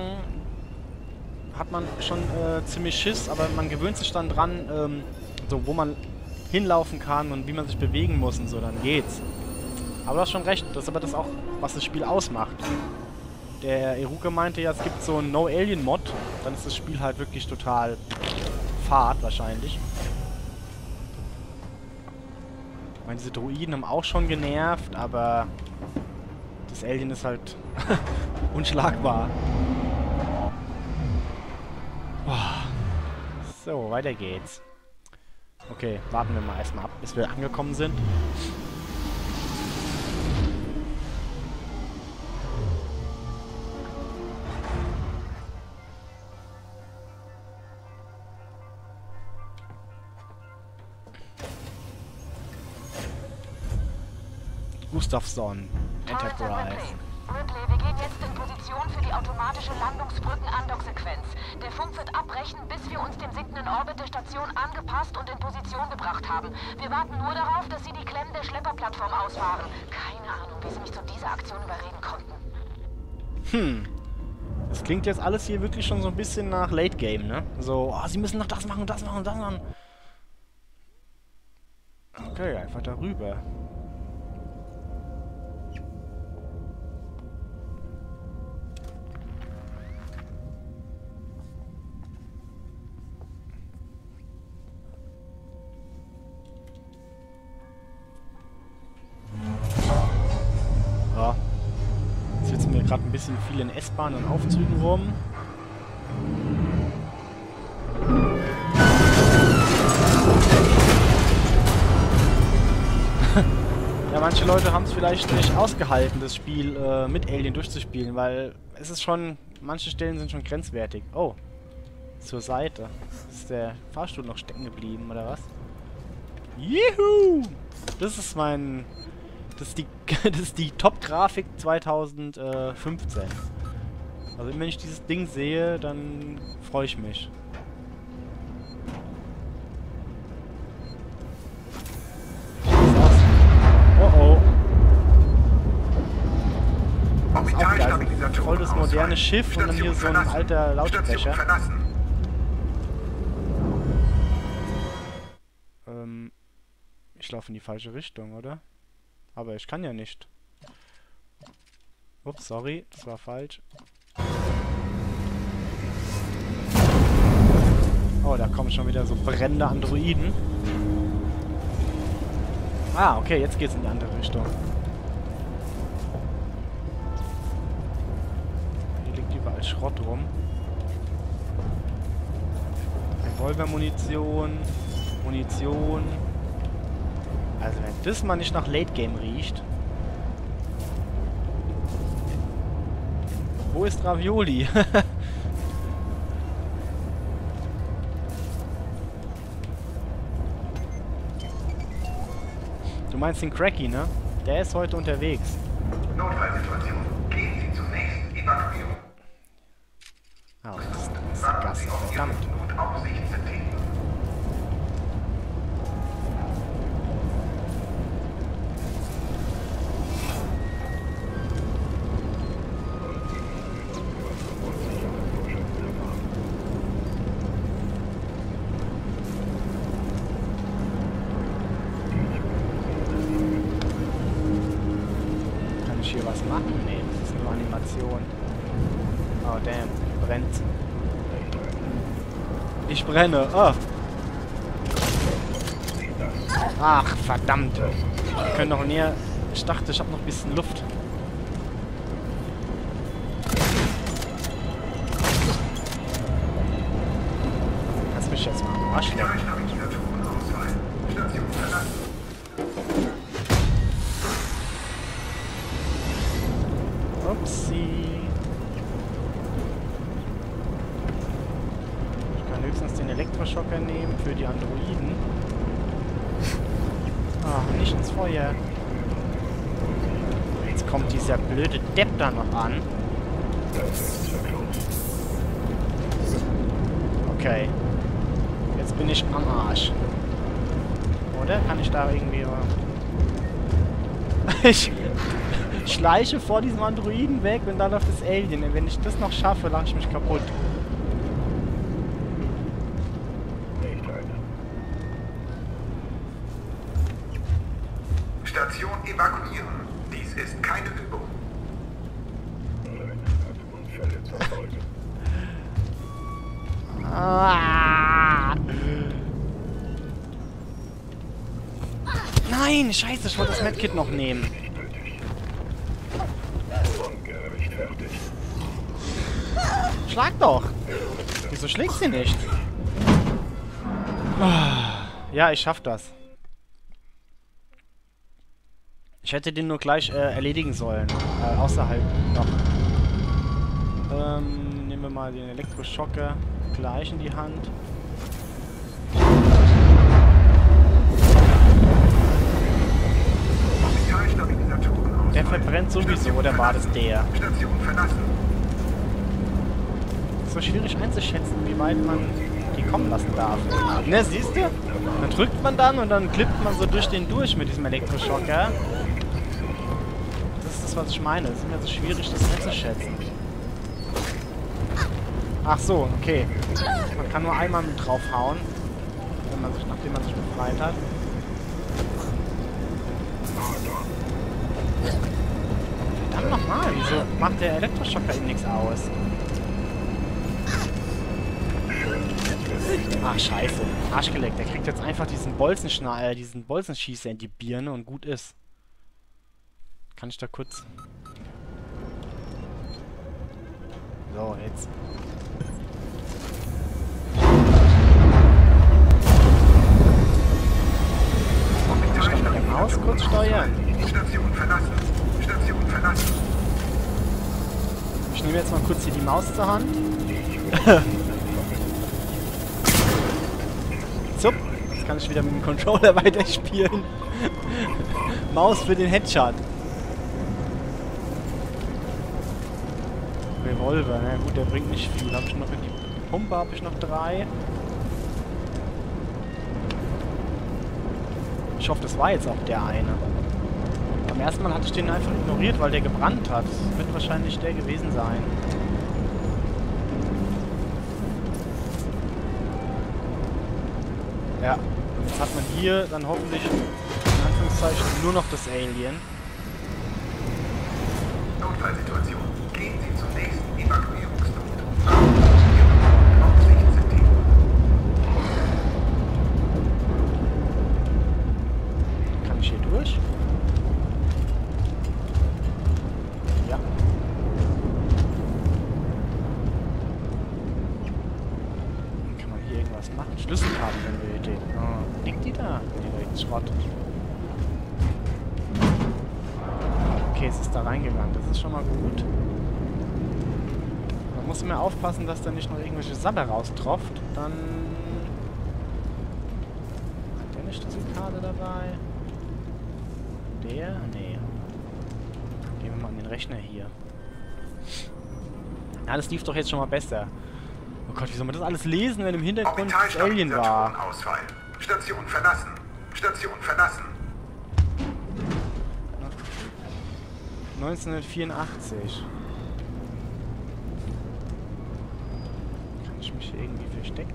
Speaker 1: hat man schon äh, ziemlich Schiss, aber man gewöhnt sich dann dran, ähm, so wo man hinlaufen kann und wie man sich bewegen muss und so, dann geht's. Aber du hast schon recht, das ist aber das auch, was das Spiel ausmacht. Der Eruke meinte ja, es gibt so einen No-Alien-Mod, dann ist das Spiel halt wirklich total fad wahrscheinlich. Ich meine, diese Druiden haben auch schon genervt, aber das Alien ist halt unschlagbar. Boah. So, weiter geht's. Okay, warten wir mal erstmal ab, bis wir angekommen sind. Gustafsson, Enterprise.
Speaker 5: Ripley, wir gehen jetzt in Position für die automatische Landungsbrücken-Andock-Sequenz. Der Funk wird abbrechen, bis wir uns dem sinkenden Orbit der Station angepasst und in Position gebracht haben. Wir warten nur darauf, dass Sie die Klemmen der Schlepperplattform ausfahren. Keine Ahnung, wie Sie mich zu dieser Aktion überreden konnten.
Speaker 1: Hm. Das klingt jetzt alles hier wirklich schon so ein bisschen nach Late Game, ne? So, oh, sie müssen noch das machen und das machen und das machen. Okay, einfach darüber. Gerade ein bisschen viel in S-Bahnen und Aufzügen rum. ja, manche Leute haben es vielleicht nicht ausgehalten, das Spiel äh, mit Alien durchzuspielen, weil es ist schon, manche Stellen sind schon grenzwertig. Oh, zur Seite. Ist der Fahrstuhl noch stecken geblieben, oder was? Juhu! Das ist mein das ist die, das ist die Top-Grafik 2015. Also wenn ich dieses Ding sehe, dann freue ich mich. Oh oh. Abgeil, voll das moderne Schiff und dann hier so ein alter Lautsprecher. Ähm, ich laufe in die falsche Richtung, oder? Aber ich kann ja nicht. Ups, sorry, das war falsch. Oh, da kommen schon wieder so brennende Androiden. Ah, okay, jetzt geht's in die andere Richtung. Hier liegt überall Schrott rum. Revolver-Munition, Munition. Also wenn das mal nicht nach Late Game riecht. Wo ist Ravioli? du meinst den Cracky, ne? Der ist heute unterwegs.
Speaker 6: Notfallsituation.
Speaker 1: Ich brenne. Oh. Ach, verdammt. Wir können doch näher... Ich dachte, ich habe noch ein bisschen Luft. Schleiche vor diesem Androiden weg und dann auf das Alien. Und wenn ich das noch schaffe, lache ich mich kaputt.
Speaker 6: Station evakuieren. Dies ist keine Übung.
Speaker 1: Ah. Nein, scheiße, ich wollte das Medkit noch nehmen. Doch! Wieso schlägst du nicht? Ah, Ja, ich schaff das. Ich hätte den nur gleich äh, erledigen sollen. Äh, außerhalb noch. Ähm, nehmen wir mal den Elektroschocker gleich in die Hand. Der verbrennt sowieso, oder war das der?
Speaker 6: Station verlassen.
Speaker 1: Ist so schwierig einzuschätzen, wie weit man die kommen lassen darf. Ne, siehst du? Dann drückt man dann und dann klippt man so durch den durch mit diesem Elektroschocker. Das ist das, was ich meine. Es ist mir so schwierig, das einzuschätzen. Ach so, okay. Man kann nur einmal mit draufhauen, wenn man sich, nachdem man sich befreit hat. Verdammt nochmal, wieso macht der Elektroschocker ihm nichts aus? Ach, scheiße. Arschgeleckt. Der kriegt jetzt einfach diesen Bolzenschneider, diesen Bolzenschießer in die Birne und gut ist. Kann ich da kurz... So, jetzt. Ich kann mit der Maus kurz steuern.
Speaker 6: Station verlassen. Station verlassen.
Speaker 1: Ich nehme jetzt mal kurz hier die Maus zur Hand. Zup. Jetzt kann ich wieder mit dem Controller weiterspielen. Maus für den Headshot. Revolver, na gut, der bringt nicht viel. Habe ich noch in die Pumpe habe ich noch drei. Ich hoffe, das war jetzt auch der eine. Beim ersten Mal hatte ich den einfach ignoriert, weil der gebrannt hat. Wird wahrscheinlich der gewesen sein. Ja, jetzt hat man hier dann hoffentlich in Anführungszeichen nur noch das Alien. Man muss immer aufpassen, dass da nicht noch irgendwelche Sabber raustropft. Dann... Hat der eine Schlüsselkarte dabei? Der? Nee. Gehen wir mal an den Rechner hier. Ja, das lief doch jetzt schon mal besser. Oh Gott, wie soll man das alles lesen, wenn im Hintergrund Alien war?
Speaker 6: Ausfallen. Station verlassen. Station verlassen.
Speaker 1: 1984. Kann ich mich hier irgendwie verstecken?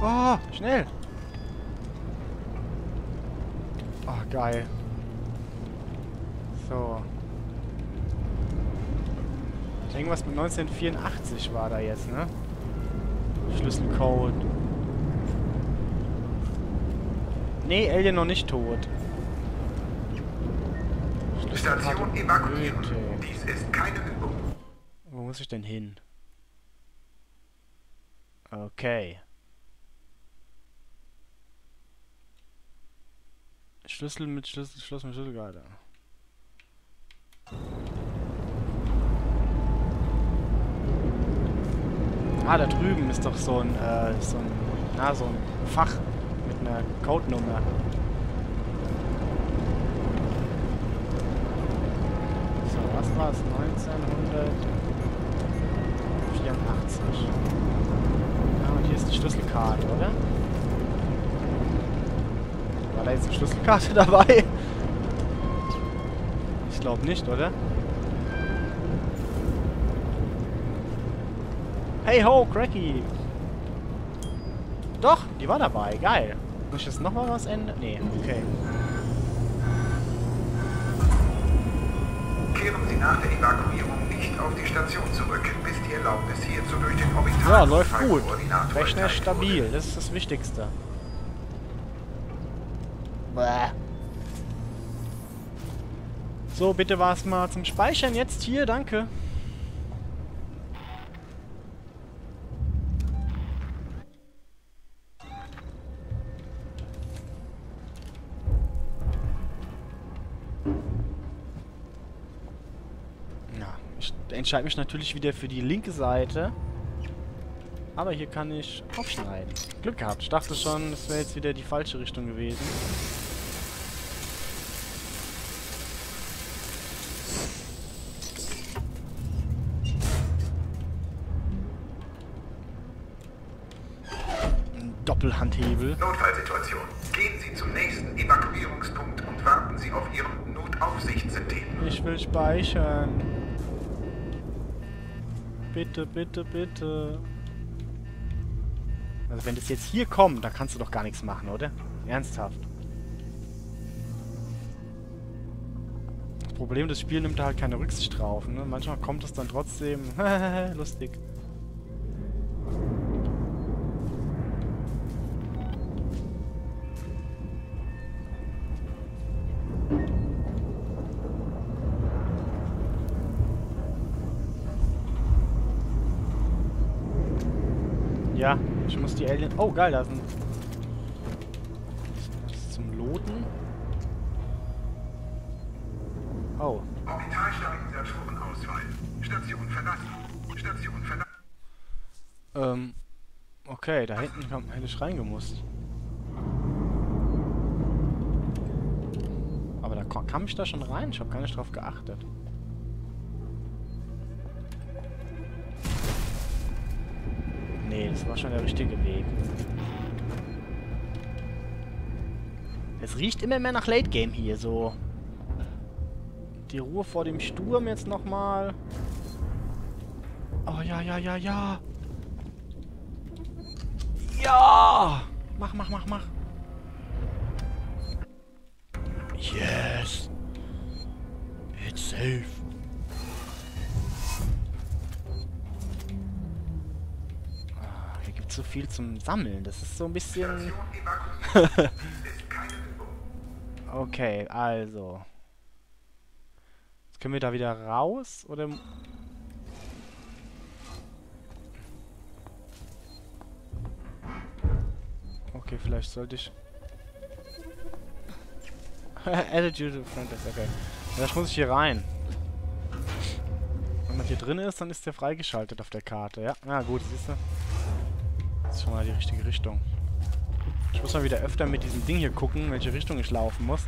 Speaker 1: Oh, schnell! Oh, geil. So. Irgendwas mit 1984 war da jetzt, ne? Schlüsselcode. Nee, Alien noch nicht tot.
Speaker 6: Station evakuieren.
Speaker 1: Goethe.
Speaker 6: Dies ist keine Übung.
Speaker 1: Wo muss ich denn hin? Okay. Schlüssel mit Schlüssel, Schloss mit Schlüsselkarte. Ah, da drüben ist doch so ein, äh, so ein, na, so ein Fach mit einer Codenummer. So, was war's? 1984. Ja, und hier ist die Schlüsselkarte, oder? War da jetzt eine Schlüsselkarte dabei? Ich glaube nicht, oder? Hey ho, Cracky! Doch, die war dabei. Geil. Muss ich jetzt nochmal was ändern? Nee, okay.
Speaker 6: Kehren Sie nach der Evakuierung nicht auf die Station zurück, bis die Erlaubnis hierzu durch den Orbital
Speaker 1: Ja, läuft gut. Rechner stabil.
Speaker 6: wurde.
Speaker 1: Das ist das Wichtigste. Bäh. So, bitte war's mal zum Speichern jetzt hier. Danke. Entscheide mich natürlich wieder für die linke Seite. Aber hier kann ich aufschneiden. Glück gehabt. Ich dachte schon, das wäre jetzt wieder die falsche Richtung gewesen. Ein Doppelhandhebel.
Speaker 6: Notfallsituation. Gehen Sie zum nächsten Evakuierungspunkt und warten Sie auf Ihrem Notaufsichtssystem.
Speaker 1: Ich will speichern. Bitte, bitte, bitte. Also wenn das jetzt hier kommt, dann kannst du doch gar nichts machen, oder? Ernsthaft. Das Problem, das Spiel nimmt da halt keine Rücksicht drauf, ne? Manchmal kommt es dann trotzdem... lustig. Ich muss die Alien... Oh, geil, da sind... Das ist zum Loten. Oh. Ähm... Okay, da hinten kam, hätte ich reingemusst. Aber da kam ich da schon rein? Ich habe gar nicht drauf geachtet. War schon der richtige Weg. Es riecht immer mehr nach Late Game hier, so. Die Ruhe vor dem Sturm jetzt nochmal. Oh, ja, ja, ja, ja. Ja! Mach, mach, mach, mach. Yes. It's safe. Viel zum Sammeln. Das ist so ein bisschen... Okay, also. Jetzt können wir da wieder raus, oder... Okay, vielleicht sollte ich... Attitude friend ist okay. Vielleicht muss ich hier rein. Wenn man hier drin ist, dann ist der freigeschaltet auf der Karte, ja? Ja gut, siehst du. Schon mal die richtige Richtung. Ich muss mal wieder öfter mit diesem Ding hier gucken, welche Richtung ich laufen muss.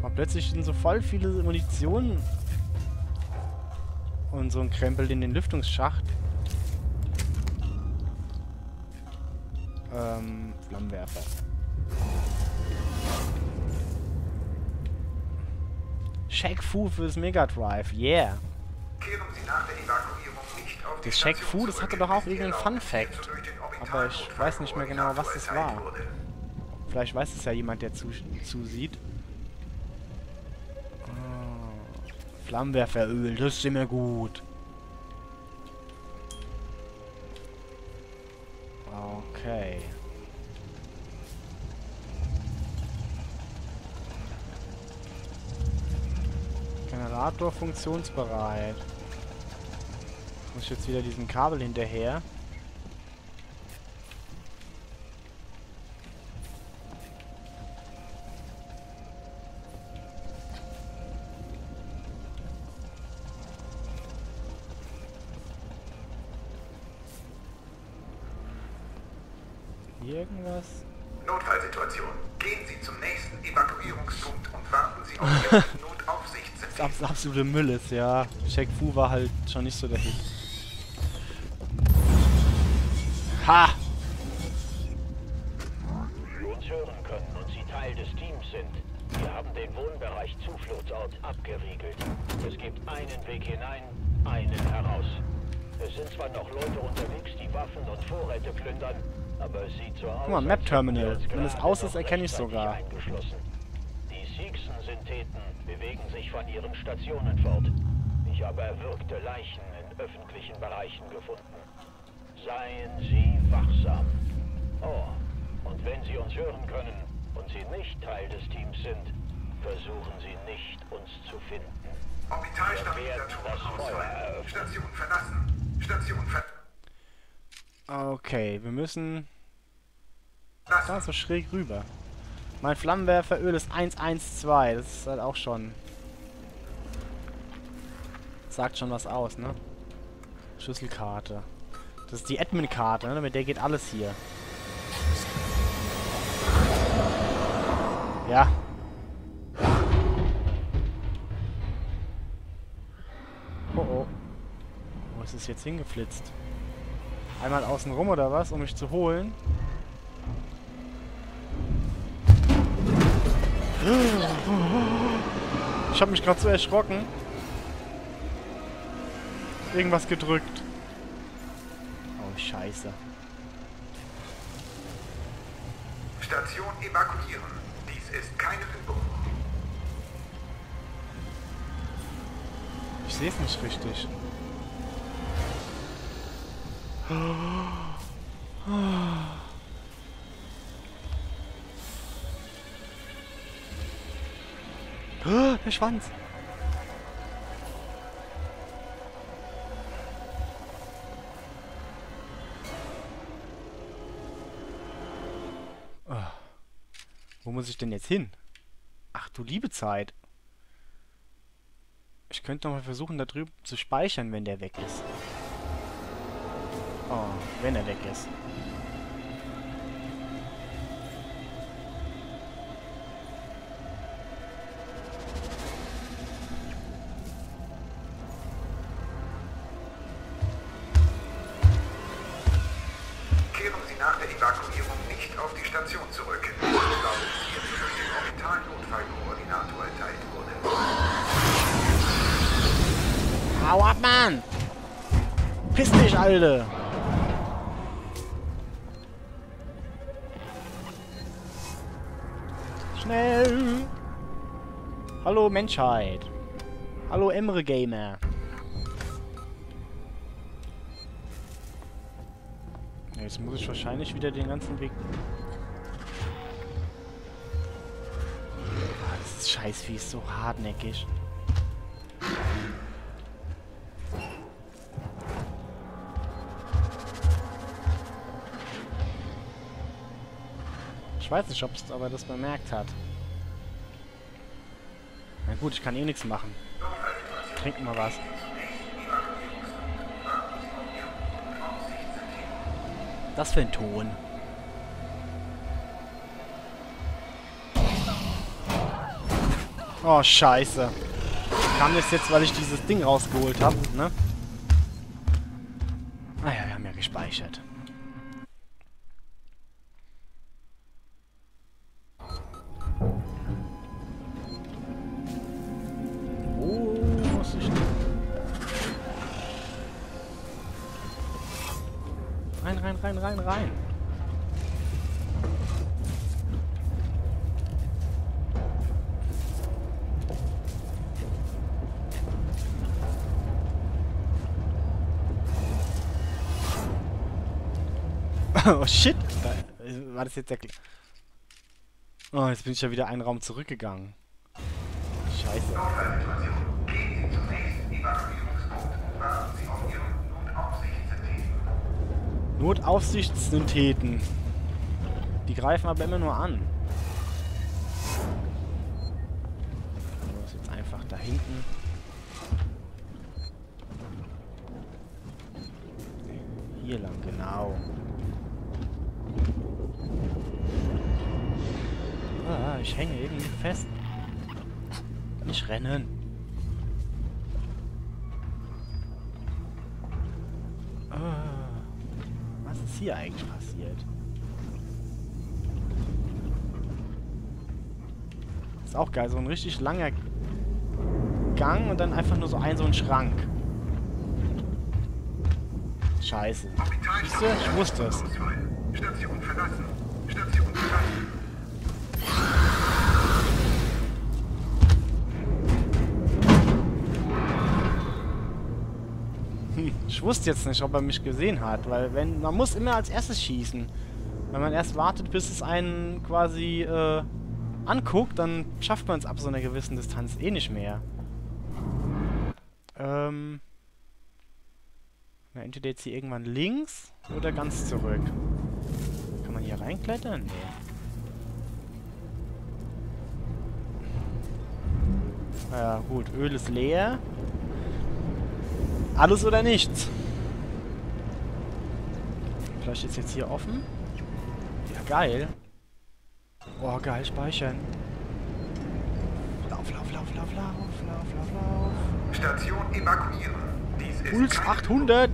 Speaker 1: Aber plötzlich sind so voll viele Munition und so ein Krempel in den Lüftungsschacht. Ähm, Flammenwerfer. Shaq Fu fürs Mega Drive, yeah.
Speaker 6: Kehren Sie nach der Evakuierung
Speaker 1: Das Shaq Fu, das hatte doch auch irgendeinen Fun Fact. Aber ich weiß nicht mehr genau, was das war. Vielleicht weiß es ja jemand, der zu, zusieht. Oh, Flammenwerferöl, das ist immer gut. Okay. Generator funktionsbereit. Muss ich jetzt wieder diesen Kabel hinterher? Irgendwas?
Speaker 6: Notfallsituation. Gehen Sie zum nächsten Evakuierungspunkt und warten Sie auf
Speaker 1: Das
Speaker 6: Notaufsichtssystem.
Speaker 1: abs absolute Müll ist, ja. Shaq Fu war halt schon nicht so der Hit. Ha!
Speaker 3: uns hören können und Sie Teil des Teams sind. Wir haben den Wohnbereich Zufluchtsort abgeriegelt. Es gibt einen Weg hinein, einen heraus. Es sind zwar noch Leute unterwegs, die Waffen und Vorräte plündern, aber es sieht so aus.
Speaker 1: mal, Map Terminal. Wenn es aus ist, erkenne
Speaker 3: rechtzeitig
Speaker 1: sogar.
Speaker 3: Die Siegson-Syntheten bewegen sich von ihren Stationen fort. Ich habe erwürgte Leichen in öffentlichen Bereichen gefunden. Seien Sie wachsam. Oh, und wenn Sie uns hören können und Sie nicht Teil des Teams sind, versuchen Sie nicht, uns zu finden.
Speaker 6: Orbitalstabilisator
Speaker 3: Wir werden das Feuer
Speaker 6: ausfallen.
Speaker 3: eröffnen.
Speaker 6: Station verlassen. Station ver
Speaker 1: Okay, wir müssen
Speaker 6: verlassen.
Speaker 1: da so schräg rüber. Mein Flammenwerferöl ist 112. Das ist halt auch schon... Sagt schon was aus, ne? Schlüsselkarte. Das ist die Admin-Karte, ne? Mit der geht alles hier. Ja. Oh oh. Wo ist es jetzt hingeflitzt? Einmal außen rum oder was, um mich zu holen? Ich habe mich gerade so erschrocken. Irgendwas gedrückt. Scheiße.
Speaker 6: Station evakuieren. Dies ist keine Übung.
Speaker 1: Ich sehe es nicht richtig. Der Schwanz. Muss ich denn jetzt hin? Ach du liebe Zeit. Ich könnte noch mal versuchen, da drüben zu speichern, wenn der weg ist. Oh, wenn er weg ist. Menschheit! Hallo Emre Gamer! Jetzt muss ich wahrscheinlich wieder den ganzen Weg... Ah, das ist scheiß wie ist so hartnäckig. Ich weiß nicht, ob es aber das bemerkt hat. Gut, ich kann eh nichts machen. Trinken mal was. Das für ein Ton. Oh, scheiße. Kam das jetzt, weil ich dieses Ding rausgeholt habe, ne? oh shit! Äh, war das jetzt der... Oh, jetzt bin ich ja wieder einen Raum zurückgegangen. Scheiße. Notaufsichtssyntheten. Die greifen aber immer nur an. Hänge irgendwie fest. Nicht rennen. Ah. Was ist hier eigentlich passiert? Ist auch geil, so ein richtig langer Gang und dann einfach nur so ein so ein Schrank. Scheiße. Ich wusste es.
Speaker 6: Station verlassen. Station verlassen.
Speaker 1: Ich wusste jetzt nicht, ob er mich gesehen hat, weil wenn man muss immer als erstes schießen. Wenn man erst wartet, bis es einen quasi äh, anguckt, dann schafft man es ab so einer gewissen Distanz eh nicht mehr. Ähm. Na, entweder jetzt hier irgendwann links oder ganz zurück. Kann man hier reinklettern? Nee. Ja, gut. Öl ist leer. Alles oder nichts. Vielleicht ist jetzt hier offen. Ja, geil. Oh, geil, speichern. Lauf, lauf, lauf, lauf, lauf, lauf, lauf, lauf.
Speaker 6: Station evakuieren. Dies ist
Speaker 1: Puls
Speaker 6: keine
Speaker 1: 800.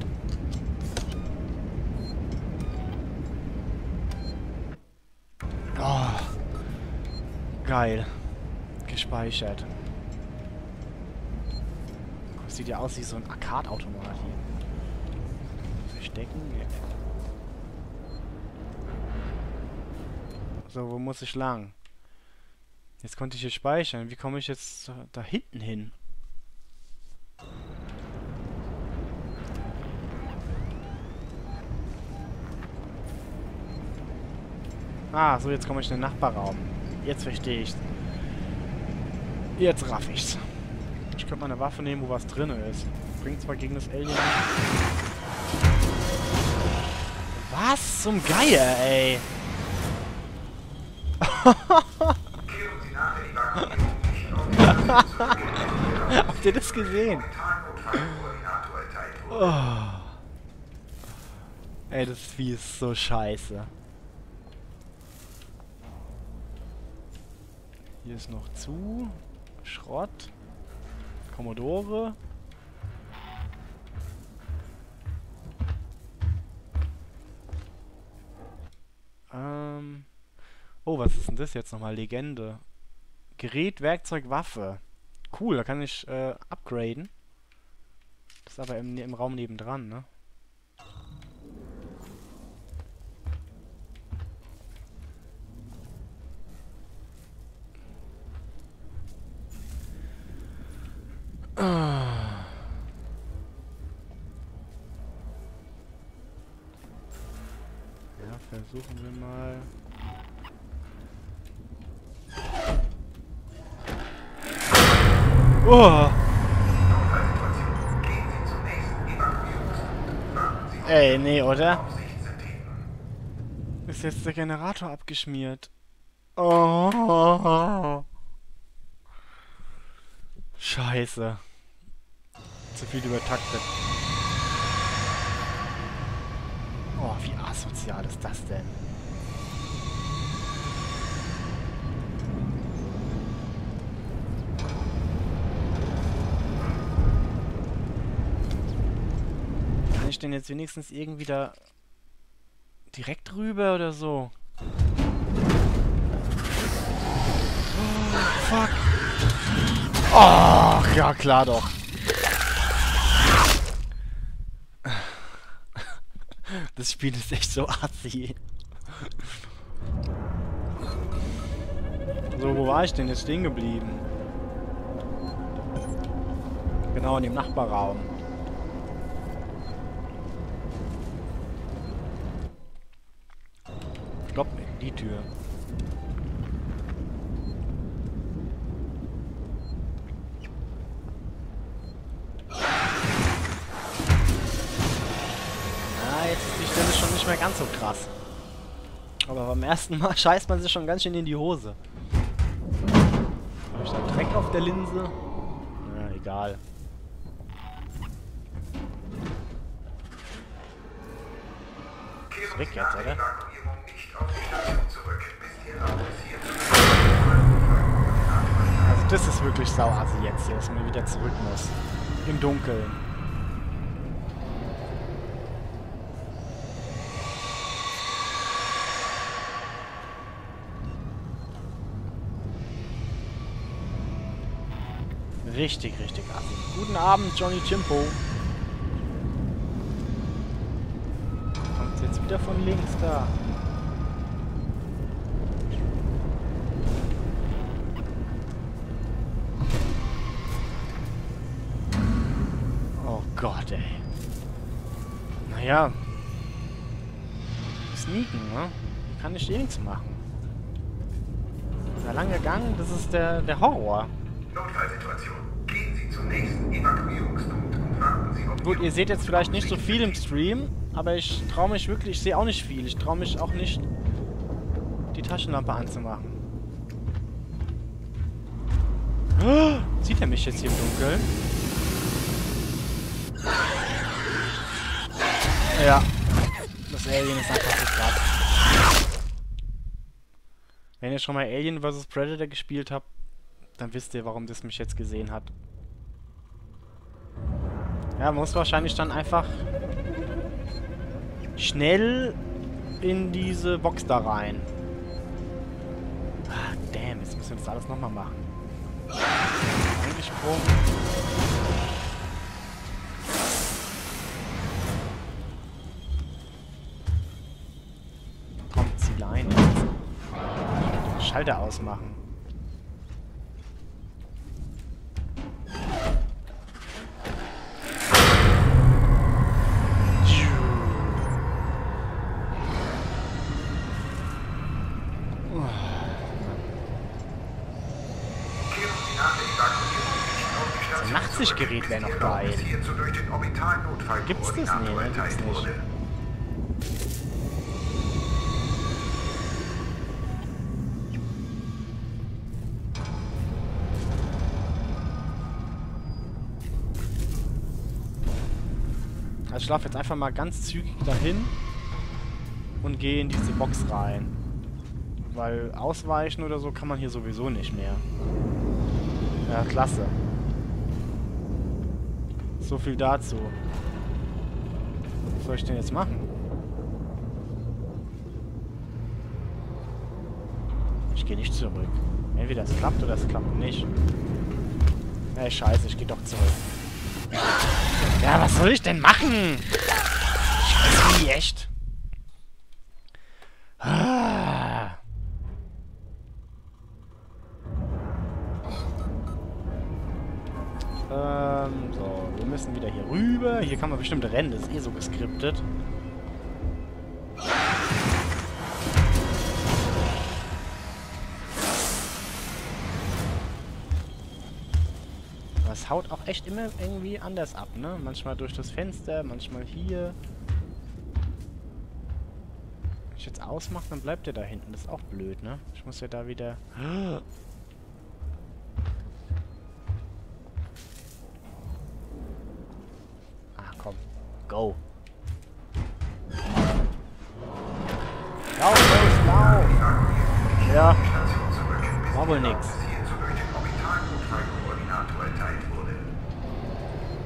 Speaker 1: Oh. Geil. Gespeichert. Sieht ja aus wie so ein Arcade-Automat hier. Verstecken. So, wo muss ich lang? Jetzt konnte ich hier speichern. Wie komme ich jetzt da hinten hin? Ah, so, jetzt komme ich in den Nachbarraum. Jetzt verstehe ich's. Jetzt raff ich's. Ich könnte mal eine Waffe nehmen, wo was drin ist. Bringt zwar gegen das Alien. Was zum Geier, ey? Habt ihr das gesehen?
Speaker 6: Wurde.
Speaker 1: Ey, das Vieh ist so scheiße. Hier ist noch zu. Schrott. Commodore. Ähm. Oh, was ist denn das jetzt nochmal? Legende. Gerät, Werkzeug, Waffe. Cool, da kann ich äh, upgraden. Das ist aber im, im Raum nebendran, ne? Ah. Ja, versuchen wir mal. Oh! Ey, nee, oder? Ist jetzt der Generator abgeschmiert. Oh. Scheiße. Zu viel übertaktet. Oh, wie asozial ist das denn? Kann ich denn jetzt wenigstens irgendwie da direkt rüber oder so? Oh, fuck. Oh, ja klar doch. Das Spiel ist echt so assi. So, wo war ich denn jetzt stehen geblieben? Genau, in dem Nachbarraum. Stopp, die Tür. Ja, jetzt ist die Stelle schon nicht mehr ganz so krass. Aber beim ersten Mal scheißt man sich schon ganz schön in die Hose. Habe ich da Dreck auf der Linse? Na, egal. Weg jetzt, oder? Also das ist wirklich sauassi jetzt hier, dass man wieder zurück muss. Im Dunkeln. Richtig, richtig assi. Guten Abend, Johnny Chimpo. Kommt jetzt wieder von links da. Oh Gott, ey. Naja. Sneaken, ne? Kann ich eh nichts machen. Der lange Gang, das ist der, der Horror.
Speaker 6: Notfallsituation. Zum nächsten Evakuierungspunkt und warten Sie auf
Speaker 1: Gut, ihr seht jetzt vielleicht nicht so viel im Stream, aber ich traue mich wirklich, ich sehe auch nicht viel. Ich traue mich auch nicht, die Taschenlampe anzumachen. Oh, sieht er mich jetzt hier im Dunkeln? Ja. Das Alien ist einfach so krass. Wenn ihr schon mal Alien vs. Predator gespielt habt, dann wisst ihr, warum das mich jetzt gesehen hat. Ja, muss wahrscheinlich dann einfach schnell in diese Box da rein. Ah, damn, jetzt müssen wir das alles nochmal machen. Eingesprungen. Kommt, zieh ein jetzt. Schalter ausmachen.
Speaker 6: Zurück,
Speaker 1: wäre noch geil. Gibt's das? Nee, ne, gibt's nicht. Also ich laufe jetzt einfach mal ganz zügig dahin und gehe in diese Box rein. Weil ausweichen oder so kann man hier sowieso nicht mehr. Ja, klasse. So viel dazu. Was soll ich denn jetzt machen? gehe nicht zurück. Entweder es klappt oder es klappt nicht. Ey, scheiße, ich gehe doch zurück. Ja, was soll ich denn machen? Scheiße, echt. Man bestimmt rennen, das ist eh so geskriptet. Das haut auch echt immer irgendwie anders ab, ne? Manchmal durch das Fenster, manchmal hier. Wenn ich jetzt ausmache, dann bleibt der da hinten. Das ist auch blöd, ne? Ich muss ja da wieder... Go. Lauf, los, lauf! Ja, war wohl nix.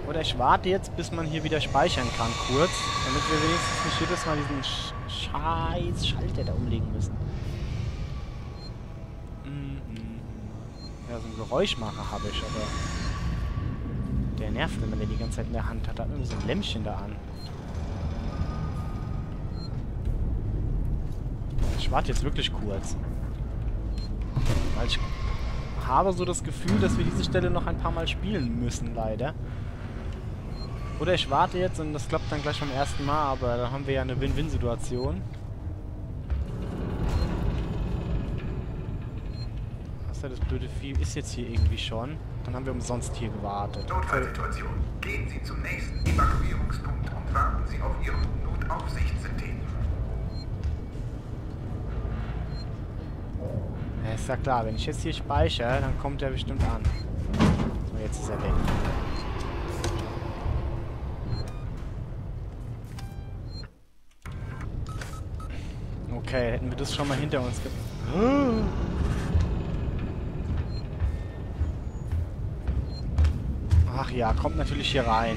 Speaker 1: Oder ich warte jetzt, bis man hier wieder speichern kann, kurz. Damit wir wenigstens nicht jedes Mal diesen Sch scheiß Schalter da umlegen müssen. Mhm. Ja, so ein Geräuschmacher habe ich, aber... Der nervt, wenn man den die ganze Zeit in der Hand hat. Da hat irgendwie so ein Lämpchen da an. Ich warte jetzt wirklich kurz. Weil ich habe so das Gefühl, dass wir diese Stelle noch ein paar Mal spielen müssen, leider. Oder ich warte jetzt und das klappt dann gleich beim ersten Mal, aber dann haben wir ja eine Win-Win-Situation. Ja das blöde Vieh? Ist jetzt hier irgendwie schon. Dann haben wir umsonst hier gewartet.
Speaker 6: Notfallsituation. Gehen Sie zum nächsten Evakuierungspunkt und warten Sie auf Ihren Notaufsichtssystem.
Speaker 1: Ja, ist ja klar, wenn ich jetzt hier speichere, dann kommt er bestimmt an. So, jetzt ist er weg. Okay, hätten wir das schon mal hinter uns ge... ja, kommt natürlich hier rein.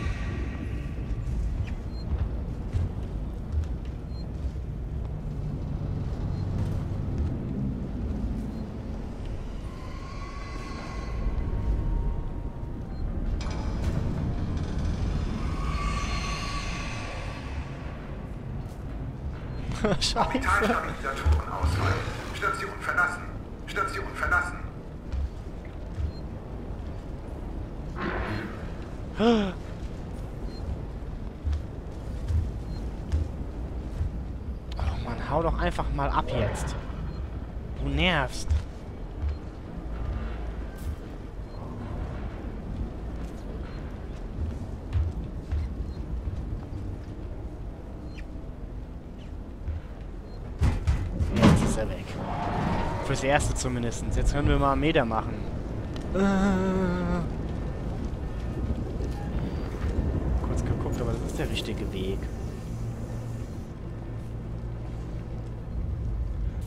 Speaker 1: Scheiße.
Speaker 6: Orbitalstabilisatoren ausfallen. Station verlassen. Station verlassen.
Speaker 1: Oh Mann, hau doch einfach mal ab jetzt. Du nervst. Jetzt ist er weg. Fürs Erste zumindest. Jetzt können wir mal Meter machen. Äh. Ist der richtige Weg.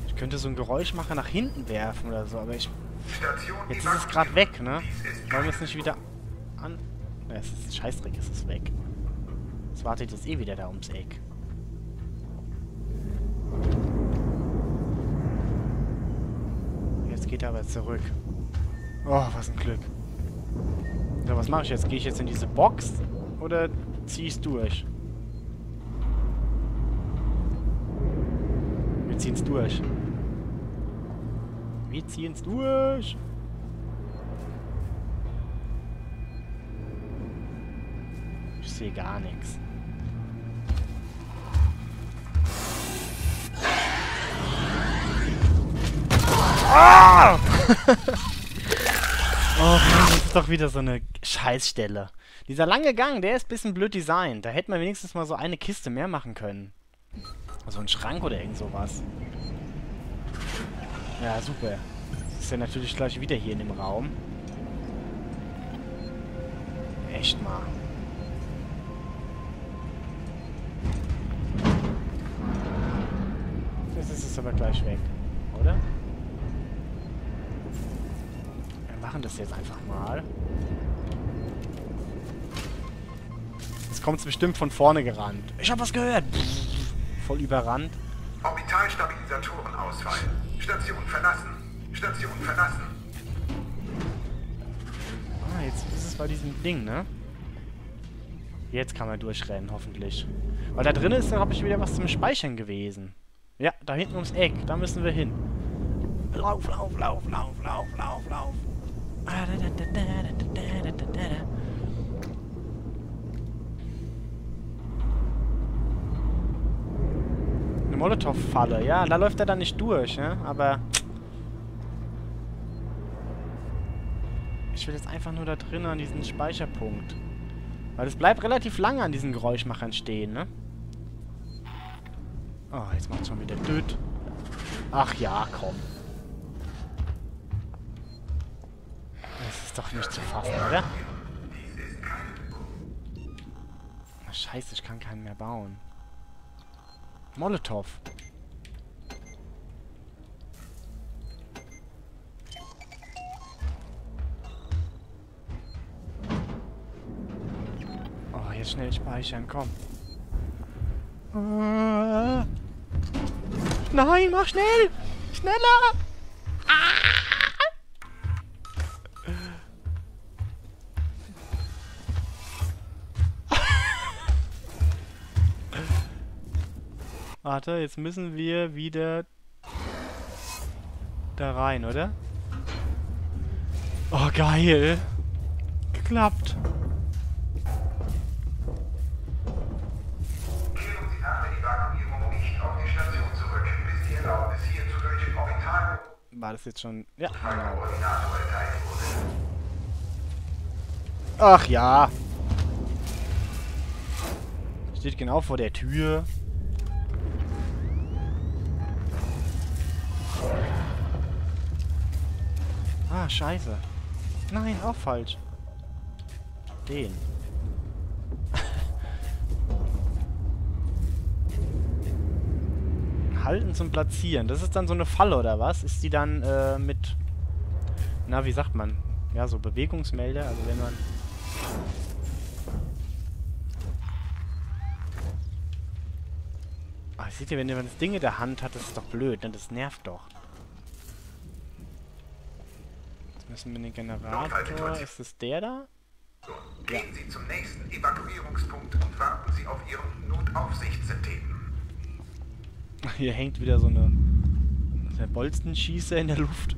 Speaker 1: Ich könnte so ein Geräuschmacher nach hinten werfen oder so, aber ich... Jetzt ist es gerade weg, ne? Wollen wir es nicht wieder an... Ne, es ist Scheißdreck, es ist weg. Es wartet jetzt eh wieder da ums Eck. Jetzt geht er aber zurück. Oh, was ein Glück. So, was mache ich jetzt? Gehe ich jetzt in diese Box oder es durch? Wir ziehen es durch. Wir ziehen es durch. Ich sehe gar nichts. Ah! oh Mann, das ist doch wieder so eine Scheißstelle. Dieser lange Gang, der ist ein bisschen blöd designt. Da hätte man wenigstens mal so eine Kiste mehr machen können. So ein Schrank oder irgend sowas. Ja, super. Ist ja natürlich gleich wieder hier in dem Raum. Echt mal. Jetzt ist es aber gleich weg, oder? Wir machen das jetzt einfach mal. Jetzt kommt es bestimmt von vorne gerannt. Ich habe was gehört. Voll überrannt.
Speaker 6: Orbitalstabilisatoren ausfallen. Station verlassen. Station verlassen.
Speaker 1: Ah, jetzt ist es bei diesem Ding, ne? Jetzt kann man durchrennen, hoffentlich. Weil da drin ist, glaube ich, wieder was zum Speichern gewesen. Ja, da hinten ums Eck. Da müssen wir hin. Lauf, lauf, lauf, lauf, lauf, lauf, lauf. Molotow-Falle. Ja, da läuft er dann nicht durch, ne? Aber... Ich will jetzt einfach nur da drin an diesen Speicherpunkt. Weil es bleibt relativ lange an diesen Geräuschmachern stehen, ne? Oh, jetzt macht schon wieder Düt. Ach ja, komm. Das ist doch nicht zu fassen, oder? Scheiße, ich kann keinen mehr bauen. Molotow. Oh, jetzt schnell speichern, komm. Ah. Nein, mach schnell! Schneller! Warte, jetzt müssen wir wieder da rein, oder? Oh, geil. Geklappt. War das jetzt schon... Ja. Ach ja. Steht genau vor der Tür. Ah, scheiße. Nein, auch falsch. Den. Halten zum Platzieren. Das ist dann so eine Falle, oder was? Ist die dann äh, mit... Na, wie sagt man? Ja, so Bewegungsmelder. Also wenn man... Ah, seht ihr, wenn man das Ding in der Hand hat, das ist doch blöd, ne? Das nervt doch. Jetzt müssen wir den Generator... Ist es der da?
Speaker 6: Gehen Sie zum nächsten Evakuierungspunkt und warten Sie auf Ihren Notaufsichtssyntheten.
Speaker 1: Hier hängt wieder so eine... Der Bolzenschießer in der Luft.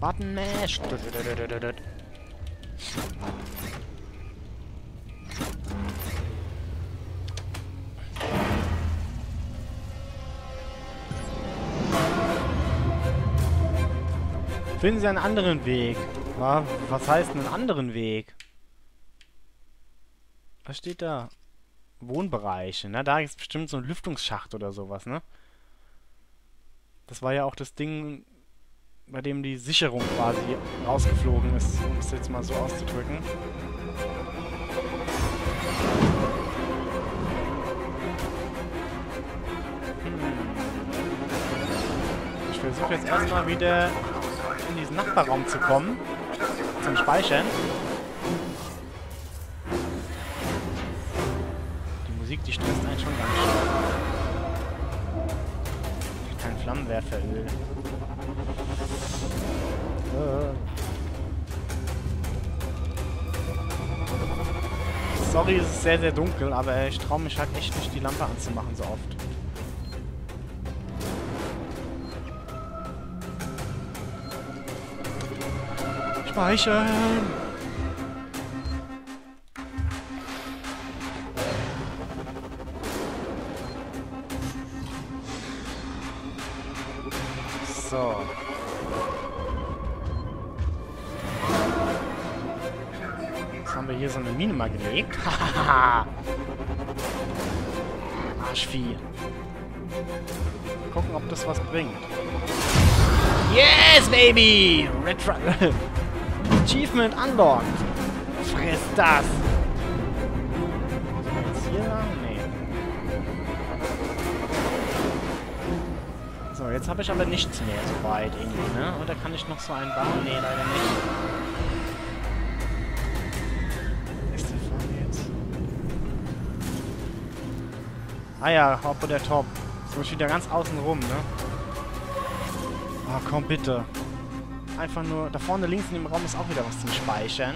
Speaker 1: Button Mash. Finden Sie einen anderen Weg. Na, was heißt einen anderen Weg? Was steht da? Wohnbereiche, ne? Da ist bestimmt so ein Lüftungsschacht oder sowas, ne? Das war ja auch das Ding, bei dem die Sicherung quasi rausgeflogen ist, um es jetzt mal so auszudrücken. Hm. Ich versuche jetzt erstmal wieder in diesen Nachbarraum zu kommen, zum Speichern. Die Musik, die stresst einen schon ganz schön. Kein Flammenwerferöl. Äh. Sorry, es ist sehr, sehr dunkel, aber ich traue mich halt echt nicht, die Lampe anzumachen so oft. Speichern! So. Jetzt haben wir hier so eine Mine mal gelegt. Hahaha. Arschvieh. Gucken, ob das was bringt. Yes, baby! Red Truck. Achievement unlocked. Friss das. Jetzt. So, jetzt habe ich aber nichts mehr so weit irgendwie, ne? Oder kann ich noch so einen bauen? Nee, leider nicht. Ist der vorne jetzt? Ah ja, Hop der Top. So, ich wieder ganz außen rum, ne? Ah, komm bitte. Einfach nur... Da vorne links in dem Raum ist auch wieder was zum Speichern.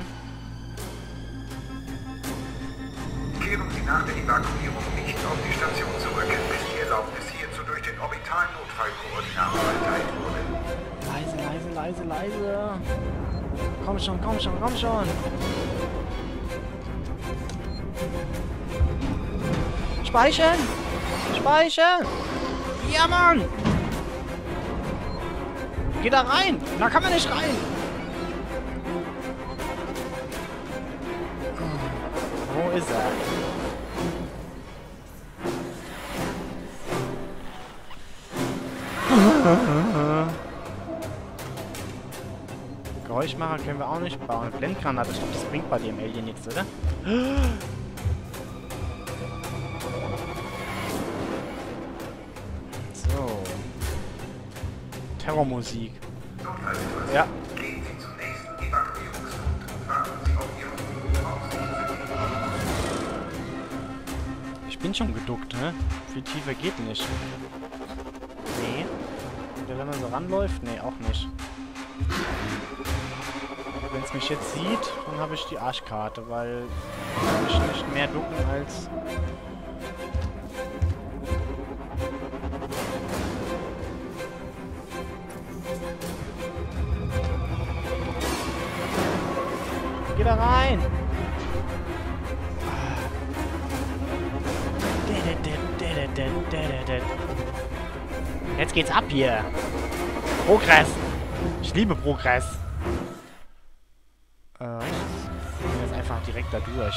Speaker 6: Kehren Sie nach der Evakuierung nicht auf die Station zurück, bis die Erlaubnis hierzu durch den orbitalen Notfallkoordinator erteilt wurde.
Speaker 1: Leise, leise, leise, leise. Komm schon, komm schon, komm schon. Speichern! Speichern! Ja, Mann! Geh da rein! Da kann man nicht rein! Wo ist er? Geräuschmacher können wir auch nicht bauen. Blendgranate, ich glaube, das bringt bei dem Alien nichts, oder?
Speaker 6: Ihren Aufsicht.
Speaker 1: Ich bin schon geduckt, ne? Viel tiefer geht nicht. Nee. Oder wenn man so ranläuft? Nee, auch nicht. Wenn es mich jetzt sieht, dann habe ich die Arschkarte, weil ich nicht mehr ducken als... Geh da rein! Jetzt geht's ab hier. Progress. Ich liebe Progress. Äh. Ich bin jetzt einfach direkt da durch.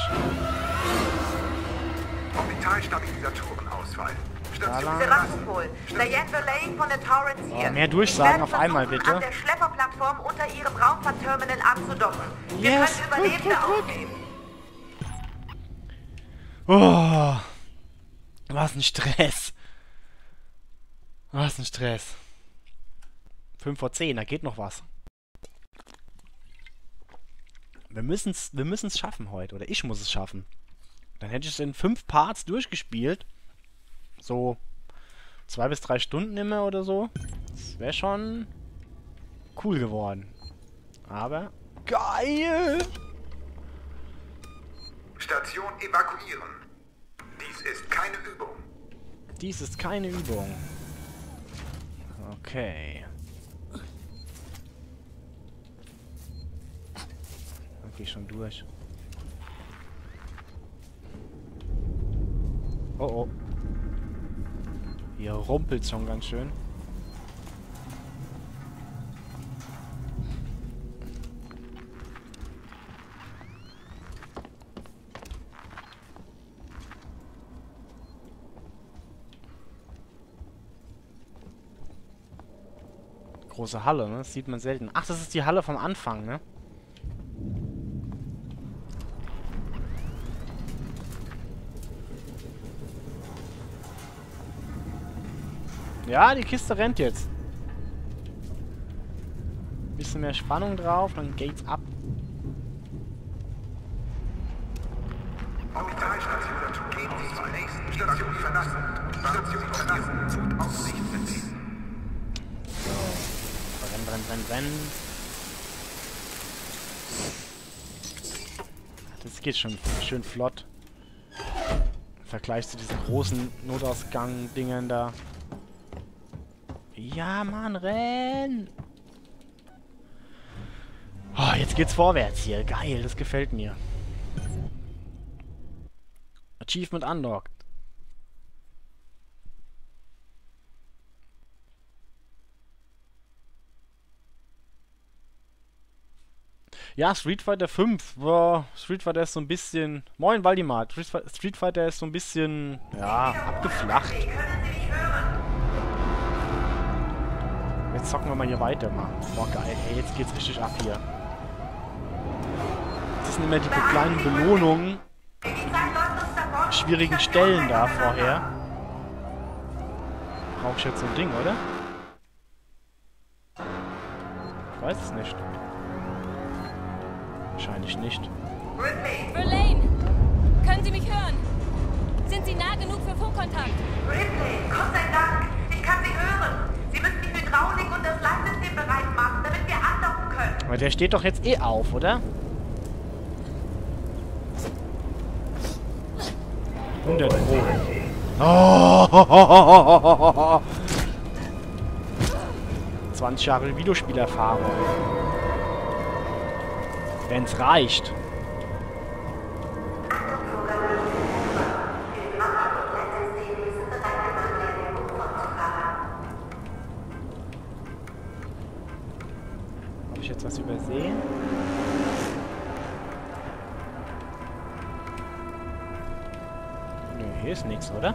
Speaker 6: Orbitalstabilisatorenausfall. Station.
Speaker 7: Sevastopol, Diane Verley von der Torrance hier.
Speaker 1: Oh, mehr Durchsagen auf einmal, bitte.
Speaker 7: an der Schlepperplattform unter Ihrem Raumfahrtterminal anzudocken. Wir
Speaker 1: Yes.
Speaker 7: können Überlebende
Speaker 1: Gut,
Speaker 7: aufnehmen.
Speaker 1: Oh. Was ein Stress. Was ein Stress. 5 vor 10, da geht noch was. Wir müssen's, wir müssen's schaffen heute. Oder ich muss es schaffen. Dann hätte ich es in fünf Parts durchgespielt. So zwei bis drei Stunden immer oder so. Das wäre schon cool geworden. Aber geil!
Speaker 6: Station evakuieren. Dies ist keine Übung.
Speaker 1: Dies ist keine Übung. Okay. Ich schon durch. Oh oh. Hier rumpelt schon ganz schön. Große Halle, ne? Das sieht man selten. Ach, das ist die Halle vom Anfang, ne? Ja, die Kiste rennt jetzt. Bisschen mehr Spannung drauf, dann geht's ab.
Speaker 6: Orbitalstation. Gehen Sie zur nächsten Station verlassen. Station verlassen. Aussicht
Speaker 1: Renn, renn, renn. Das geht schon schön flott. Im Vergleich zu diesen großen Notausgang-Dingern da. Ja, Mann, renn! Oh, jetzt geht's vorwärts hier. Geil, das gefällt mir. Achievement unlocked. Ja, Street Fighter 5. Boah, Street Fighter ist so ein bisschen... Moin, Waldimar. Street Fi- Street Fighter ist so ein bisschen... Ja, abgeflacht. Jetzt zocken wir mal hier weiter, Mann. Boah, geil. Ey, jetzt geht's richtig ab hier. Das sind immer die kleinen Belohnungen. Schwierigen Stellen da vorher. Brauche ich jetzt so ein Ding, oder? Ich weiß es nicht. Wahrscheinlich nicht.
Speaker 7: Ridley!
Speaker 5: Verlaine! Können Sie mich hören? Sind Sie nah genug für Funkkontakt?
Speaker 7: Ridley, Gott sei Dank! Ich kann Sie hören! Sie müssen die Hydraulik und das Leitsystem bereit machen, damit wir andocken können.
Speaker 1: Aber der steht doch jetzt eh auf, oder? Hundert Pro. Oh, ho, ho, ho, 20 Jahre Videospielerfahrung. Wenn's reicht. Habe ich jetzt was übersehen? Nö, hier ist nichts, oder?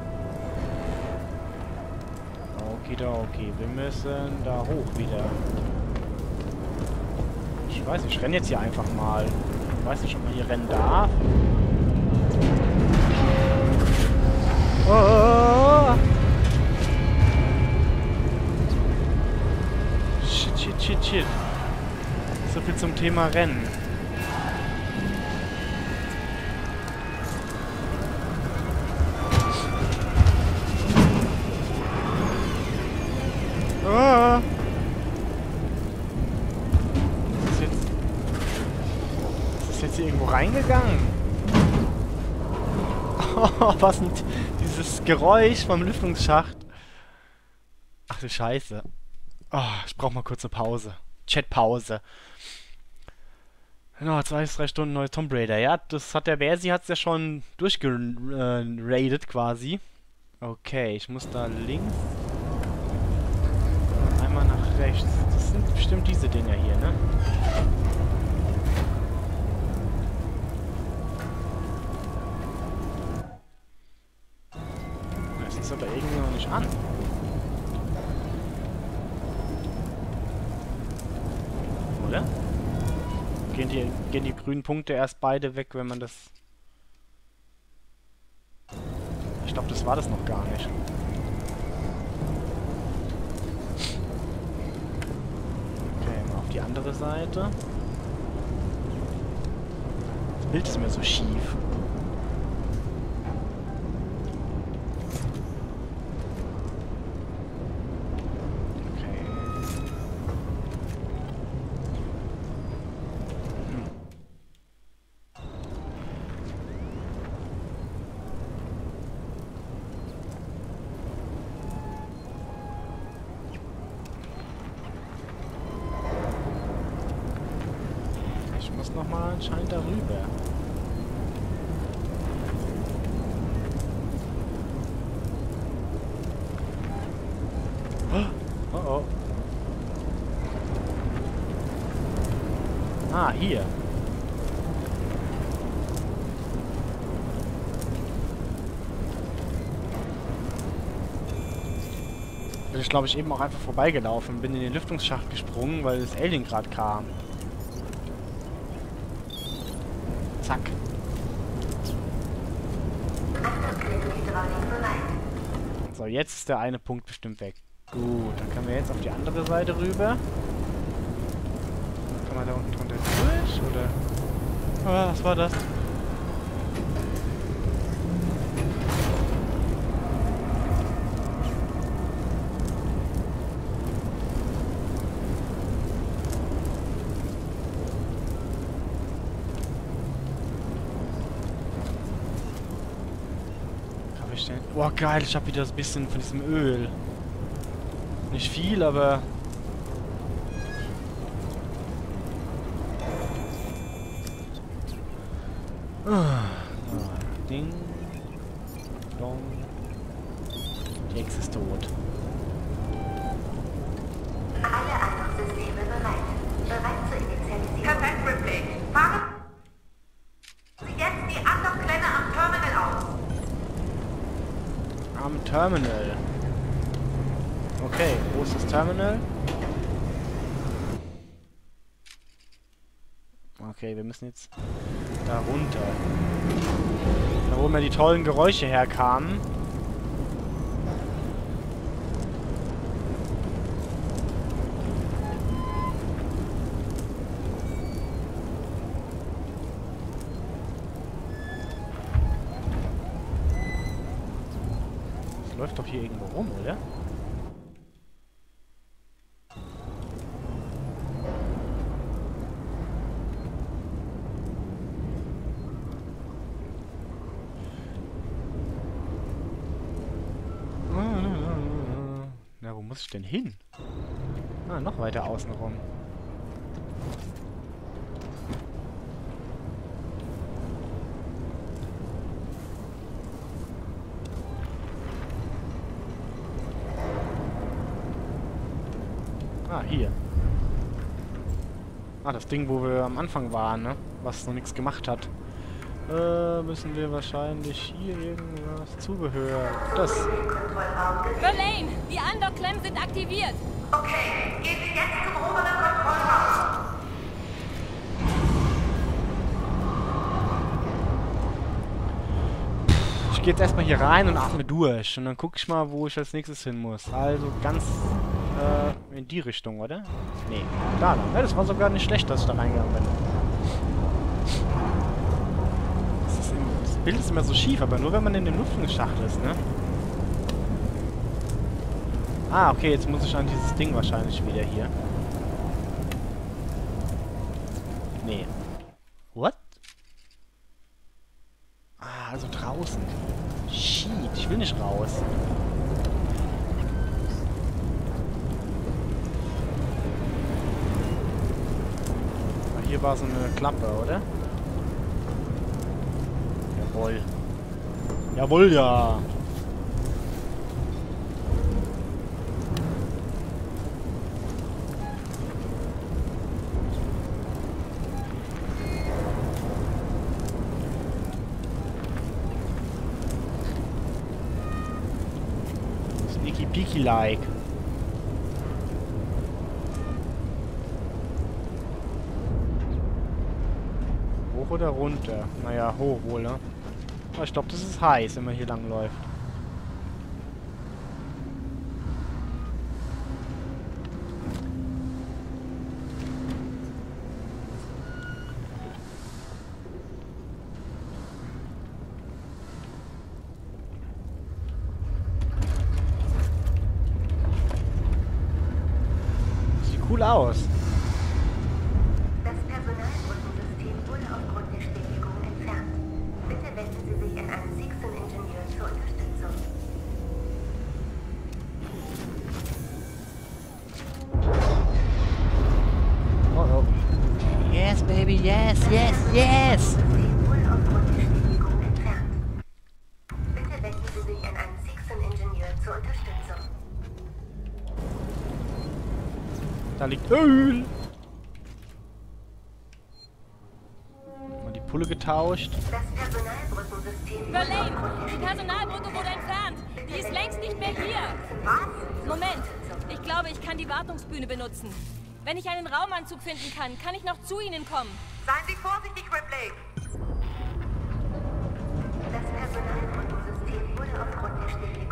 Speaker 1: Okay, wir müssen da hoch wieder. Ich weiß ich renne jetzt hier einfach mal. Ich weiß nicht, ob man hier rennen darf. Oh! Shit, shit, shit, shit. So viel zum Thema Rennen. Oh, was denn dieses Geräusch vom Lüftungsschacht? Ach du Scheiße. Oh, ich brauch mal kurz eine Pause. Chatpause. Genau, zwei bis drei Stunden neues Tomb Raider. Ja, das hat der Bersi hat's ja schon durchgeradet quasi. Okay, ich muss da links einmal nach rechts. Das sind bestimmt diese Dinger hier, ne? Ist aber irgendwie noch nicht an. Oder? Gehen die, gehen die grünen Punkte erst beide weg, wenn man das... Ich glaube, das war das noch gar nicht. Okay, mal auf die andere Seite. Das Bild ist mir so schief. Okay. Hm. Ich muss noch mal anscheinend darüber. Oh oh. Ah, hier. Bin ich glaube ich eben auch einfach vorbeigelaufen, bin in den Lüftungsschacht gesprungen, weil das Alien gerade kam. Zack. So, jetzt ist der eine Punkt bestimmt weg. Gut, dann können wir jetzt auf die andere Seite rüber. Kann man da unten drunter durch, oder? Ah, was war das? Hab ich denn? Boah, geil, ich hab wieder ein bisschen von diesem Öl. Nicht viel, aber... Ah, Ding. Dong. Die Ex ist tot.
Speaker 7: Alle Antriebssysteme bereit. Bereit zur Initialisierung.
Speaker 6: Perfekt, Ripley. Fahren Sie jetzt die Andockklemme am Terminal aus.
Speaker 1: Am Terminal. Okay, wo ist das Terminal? Okay, wir müssen jetzt da runter. Da wo mir die tollen Geräusche herkamen. Denn hin? Ah, noch weiter außen rum. Ah, hier. Ah, das Ding, wo wir am Anfang waren, ne? Was noch nichts gemacht hat. Äh, müssen wir wahrscheinlich hier irgendwas Zubehör. Das.
Speaker 8: Verlaine, die Undock-Klemmen sind aktiviert.
Speaker 9: Okay, gehen Sie jetzt zum oberen Kontrollraum.
Speaker 1: Ich gehe jetzt erstmal hier rein und atme durch. Und dann gucke ich mal, wo ich als nächstes hin muss. Also ganz äh, in die Richtung, oder? Nee, da lang. Ja, das war sogar nicht schlecht, dass ich da reingegangen bin. Das, ist im, das Bild ist immer so schief, aber nur wenn man in dem Lüftungsschacht ist, ne? Ah, okay, jetzt muss ich an dieses Ding wahrscheinlich wieder hier. Nee. What? Ah, also draußen. Shit, ich will nicht raus. Ah, Hier war so eine Klappe, oder? Jawohl. Jawohl, ja. Sneaky peeky like. Hoch oder runter? Naja, hoch wohl, ne? Aber ich glaube, das ist heiß, wenn man hier lang läuft. Cool aus. Öl. Mal die Pulle getauscht.
Speaker 9: Das Personalbrückensystem
Speaker 8: Verlaine, die Personalbrücke wurde entfernt. Die ist längst nicht mehr hier.
Speaker 9: Was?
Speaker 8: Moment, ich glaube, ich kann die Wartungsbühne benutzen. Wenn ich einen Raumanzug finden kann, kann ich noch zu Ihnen kommen.
Speaker 9: Seien Sie vorsichtig, Ripley! Das Personalbrückensystem wurde aufgrund der Stilllegung.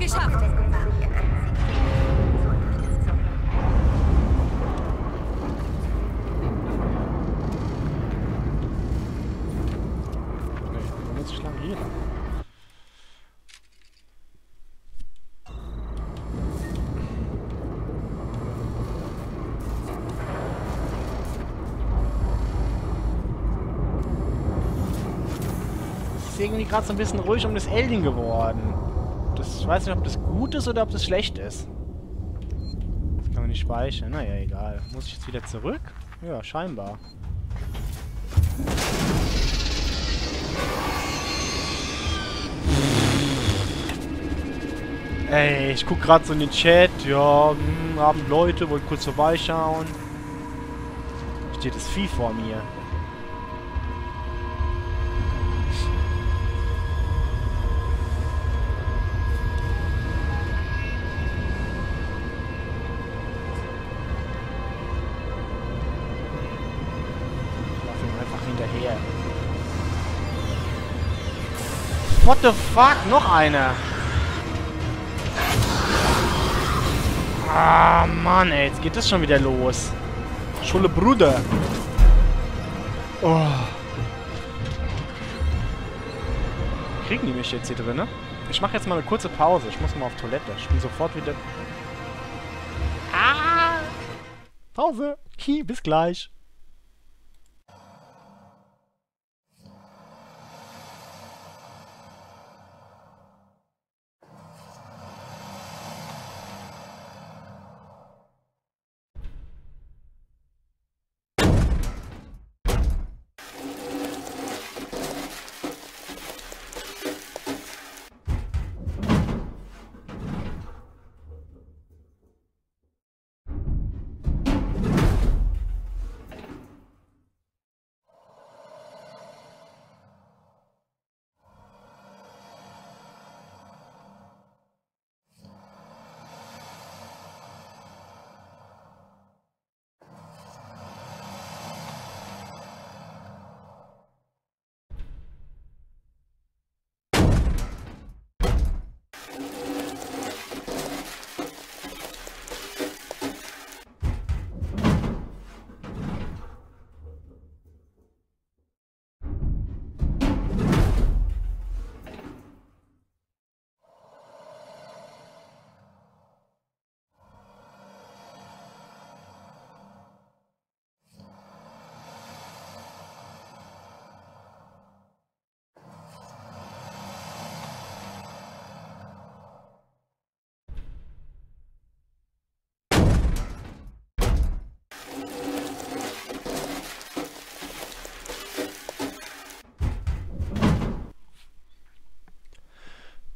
Speaker 8: Geschafft.
Speaker 9: Bitte wenden Sie sich an einen Sixon-Ingenieur zur Unterstützung.
Speaker 1: Nee, wo Es ist irgendwie gerade so ein bisschen ruhig um das Alien geworden. Das, ich weiß nicht, ob das gut ist oder ob das schlecht ist. Das kann man nicht speichern. Naja, egal. Muss ich jetzt wieder zurück? Ja, scheinbar. Ey, ich guck gerade so in den Chat. Ja, hm, haben Leute, wollen kurz vorbeischauen. Steht das Vieh vor mir. Ich lauf ihm einfach hinterher. What the fuck? Noch einer. Ah, Mann, ey, jetzt geht das schon wieder los. Schule Bruder. Oh. Kriegen die mich jetzt hier drin, ne? Ich mache jetzt mal eine kurze Pause. Ich muss mal auf Toilette. Ich bin sofort wieder... Ah! Pause. Hi, bis gleich.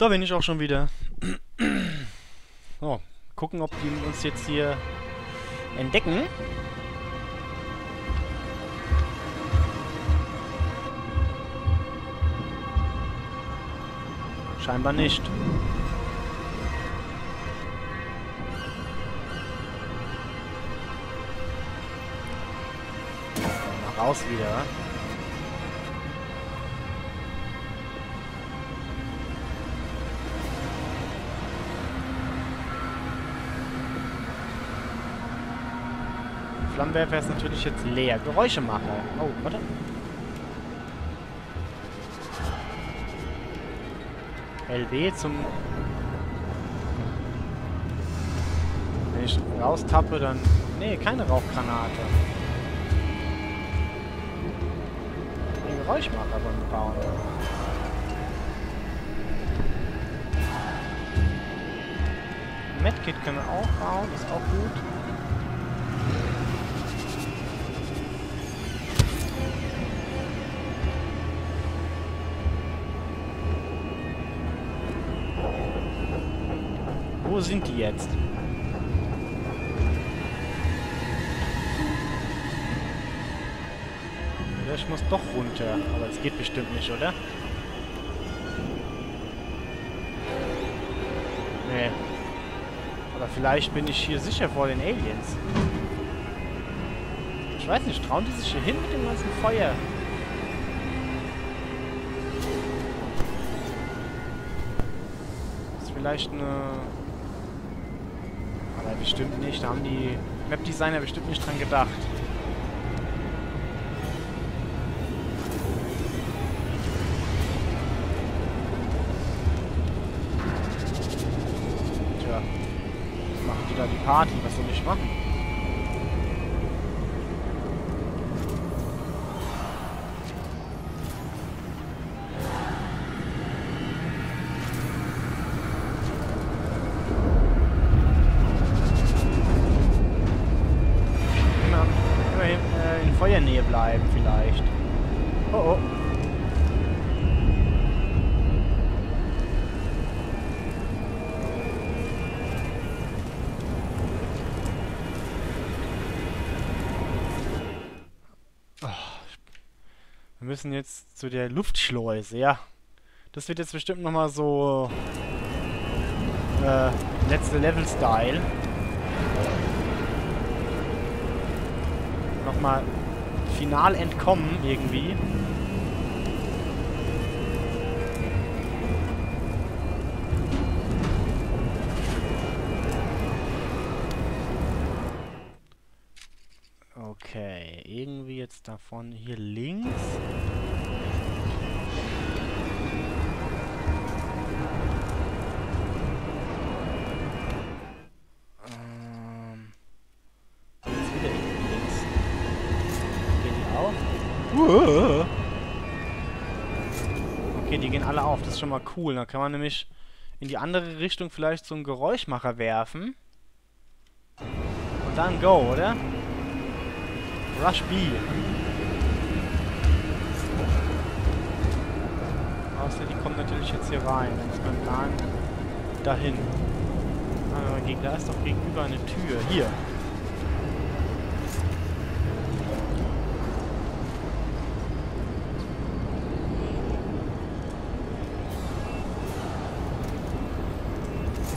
Speaker 1: Da bin ich auch schon wieder. So, gucken, ob die uns jetzt hier entdecken. Scheinbar nicht. Mal raus wieder. Flammenwerfer ist natürlich jetzt leer. Geräuschemacher. Oh, warte. LB zum... Wenn ich raustappe, dann... Nee, keine Rauchgranate. Den Geräuschmacher wollen wir bauen. Medkit können wir auch bauen, ist auch gut. Sind die jetzt? Ja, ich muss doch runter. Aber es geht bestimmt nicht, oder? Nee. Aber vielleicht bin ich hier sicher vor den Aliens. Ich weiß nicht, trauen die sich hier hin mit dem ganzen Feuer? ist vielleicht eine... Bestimmt nicht. Da haben die Map-Designer bestimmt nicht dran gedacht. Tja. Machen die da die Party? Was soll ich machen? Müssen jetzt zu der Luftschleuse, ja. Das wird jetzt bestimmt nochmal so äh, letzte Level-Style. Nochmal final entkommen irgendwie. Davon hier links. Ähm, jetzt wieder links. Gehen die auf? Okay, die gehen alle auf. Das ist schon mal cool. Da kann man nämlich in die andere Richtung vielleicht so einen Geräuschmacher werfen. Und dann go, oder? Rush B. Außer die kommen natürlich jetzt hier rein. Dann ist mein Plan dahin. Ah, gegen- da ist doch gegenüber eine Tür. Hier.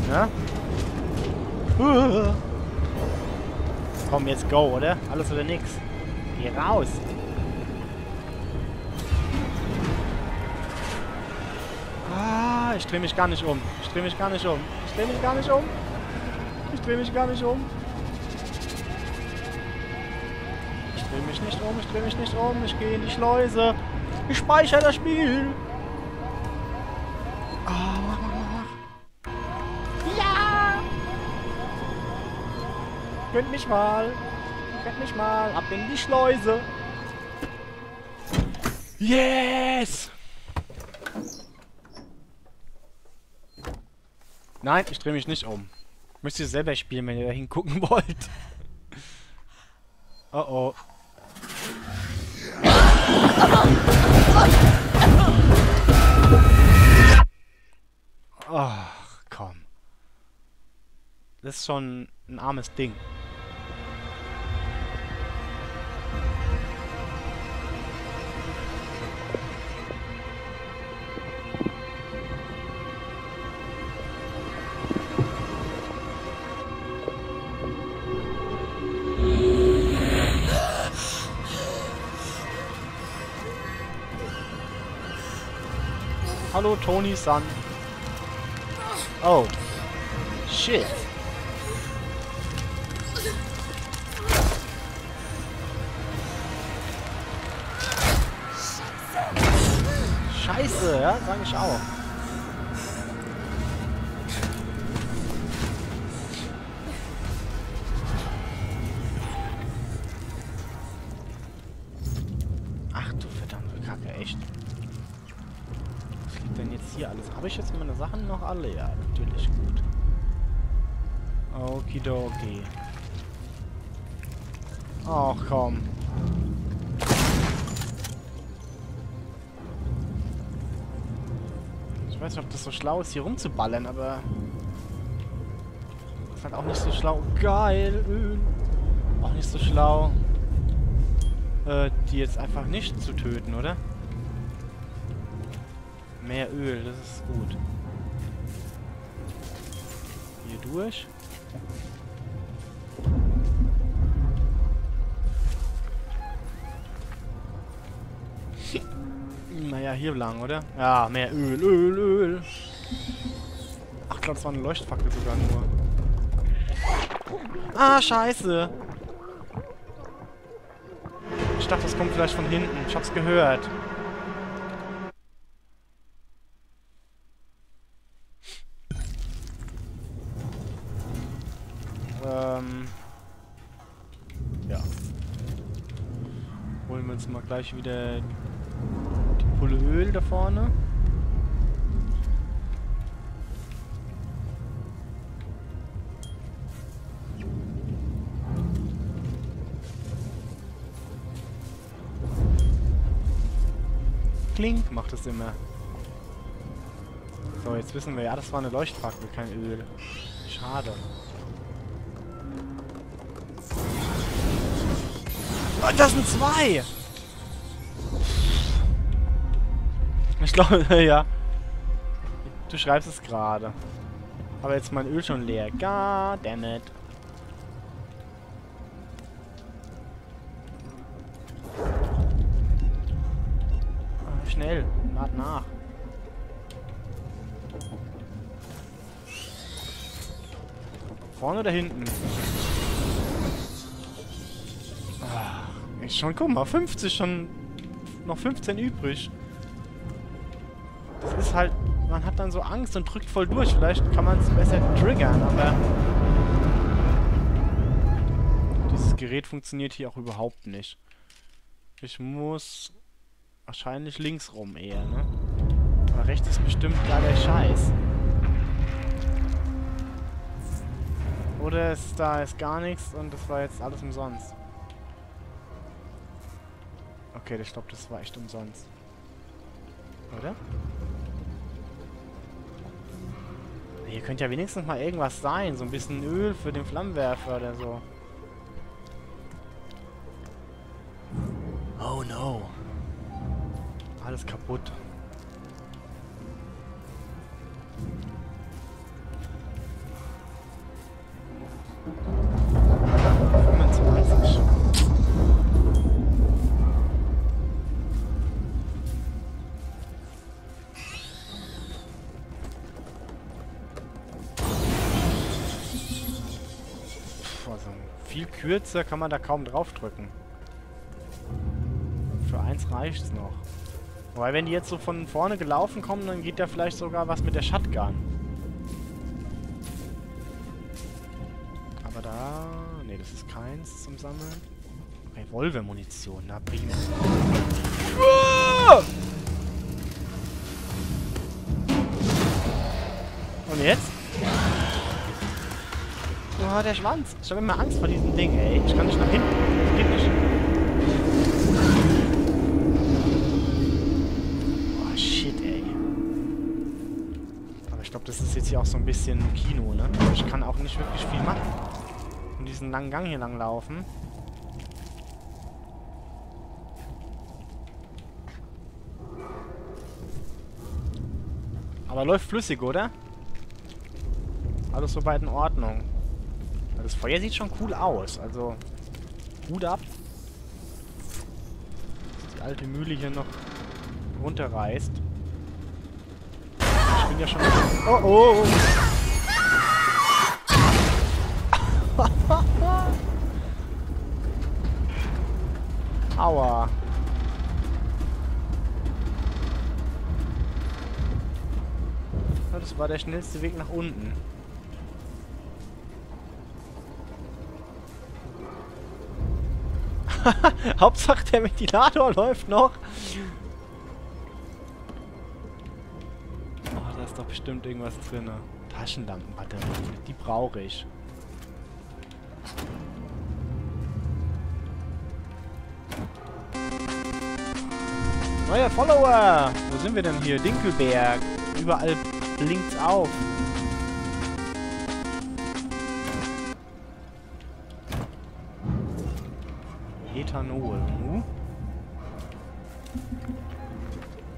Speaker 1: Ja? Uh. Komm, jetzt go, oder? Alles oder nix. Geh raus. Ah, ich drehe mich gar nicht um. Ich drehe mich gar nicht um. Ich drehe mich gar nicht um. Ich drehe mich gar nicht um. Ich drehe mich nicht um. Ich drehe mich nicht um. Ich gehe in die Schleuse. Ich speichere das Spiel. Gönnt mich mal. Gönnt mich mal. Ab in die Schleuse. Yes! Nein, ich drehe mich nicht um. Müsst ihr selber spielen, wenn ihr da hingucken wollt. Oh oh. Ach, komm. Das ist schon ein armes Ding. Hallo Tony-san. Oh. Shit. Scheiße, ja, sag ich auch. Alle? Ja, natürlich gut. Okidoki. Ach komm. Ich weiß nicht, ob das so schlau ist, hier rumzuballern, aber... Ist halt auch nicht so schlau. Geil, Öl. Auch nicht so schlau, äh, die jetzt einfach nicht zu töten, oder? Mehr Öl, das ist gut. Durch. naja, hier lang, oder? Ja, mehr Öl, Öl, Öl. Ach, ich glaube, das war eine Leuchtfackel sogar nur. Ah, scheiße. Ich dachte, das kommt vielleicht von hinten. Ich hab's gehört. Ähm. Ja. Holen wir uns mal gleich wieder die Pulle Öl da vorne. Klink macht es immer. So, jetzt wissen wir, ja, das war eine Leuchtfackel, kein Öl. Schade. Oh, das sind zwei! Glaube, ja. Du schreibst es gerade. Aber jetzt mein Öl schon leer. God damn it. Ah, Schnell, lad nach. Vorne oder hinten? Ah, ist schon, guck mal, 50 schon. Noch 15 übrig. Ist halt. Man hat dann so Angst und drückt voll durch. Vielleicht kann man es besser triggern, aber. Dieses Gerät funktioniert hier auch überhaupt nicht. Ich muss wahrscheinlich links rum eher, ne? Aber rechts ist bestimmt gar der Scheiß. Oder ist da ist gar nichts und das war jetzt alles umsonst. Okay, ich glaube, das war echt umsonst. Oder? Hier könnte ja wenigstens mal irgendwas sein. So ein bisschen Öl für den Flammenwerfer oder so. Oh no. Alles kaputt. Kürzer kann man da kaum draufdrücken. Für eins reicht's noch. Wobei, wenn die jetzt so von vorne gelaufen kommen, dann geht da vielleicht sogar was mit der Shotgun. Aber da... Ne, das ist keins zum Sammeln. Revolvermunition, na prima. Und jetzt? Oh, der Schwanz. Ich habe immer Angst vor diesem Ding, ey. Ich kann nicht nach hinten. Das geht nicht. Oh, shit, ey. Aber ich glaube, Das ist jetzt hier auch so ein bisschen Kino, ne? Ich kann auch nicht wirklich viel machen. Und diesen langen Gang hier lang laufen. Aber läuft flüssig, oder? Alles soweit in Ordnung. Das Feuer sieht schon cool aus. Also, Hut ab. Dass die alte Mühle hier noch runterreißt. Ich bin ja schon... Oh, oh, oh. Aua. Das war der schnellste Weg nach unten. Hauptsache der Ventilator läuft noch. Oh, da ist doch bestimmt irgendwas drin. Taschenlampenbatterie, die brauche ich. Neuer Follower! Wo sind wir denn hier? Dinkelberg. Überall blinkt's auf. Ethanol.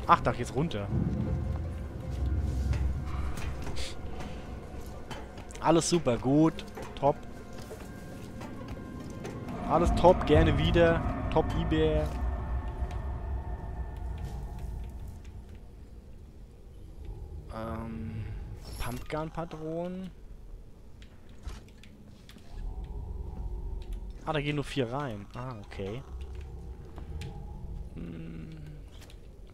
Speaker 1: Ach, da geht's runter. Alles super, gut. Top. Alles top, gerne wieder. Top eBay. Ähm, Pumpgun-Patronen. Ah, da gehen nur vier rein. Ah, okay. Hm.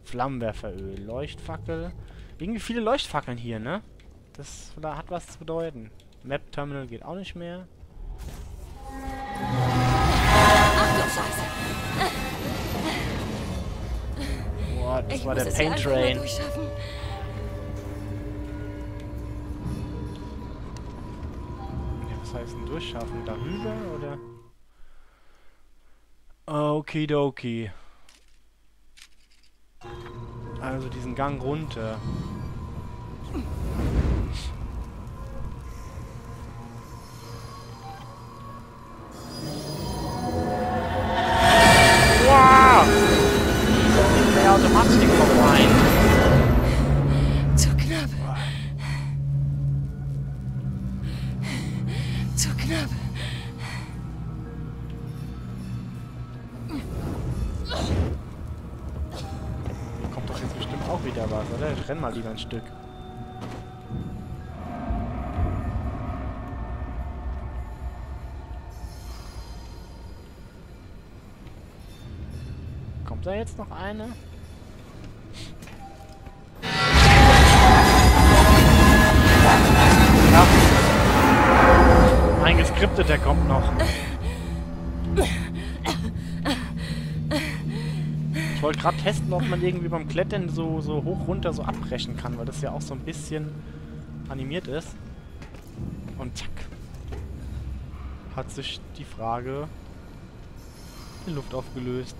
Speaker 1: Flammenwerferöl, Leuchtfackel. Irgendwie viele Leuchtfackeln hier, ne? Das da hat was zu bedeuten. Map Terminal geht auch nicht mehr. Boah, das
Speaker 5: Ich
Speaker 1: war der Paint Train. was heißt denn durchschaffen? Darüber oder? Okidoki. Also diesen Gang runter. Ob man irgendwie beim Klettern so, so hoch runter so abbrechen kann, weil das ja auch so ein bisschen animiert ist. Und zack. Hat sich die Frage in Luft aufgelöst.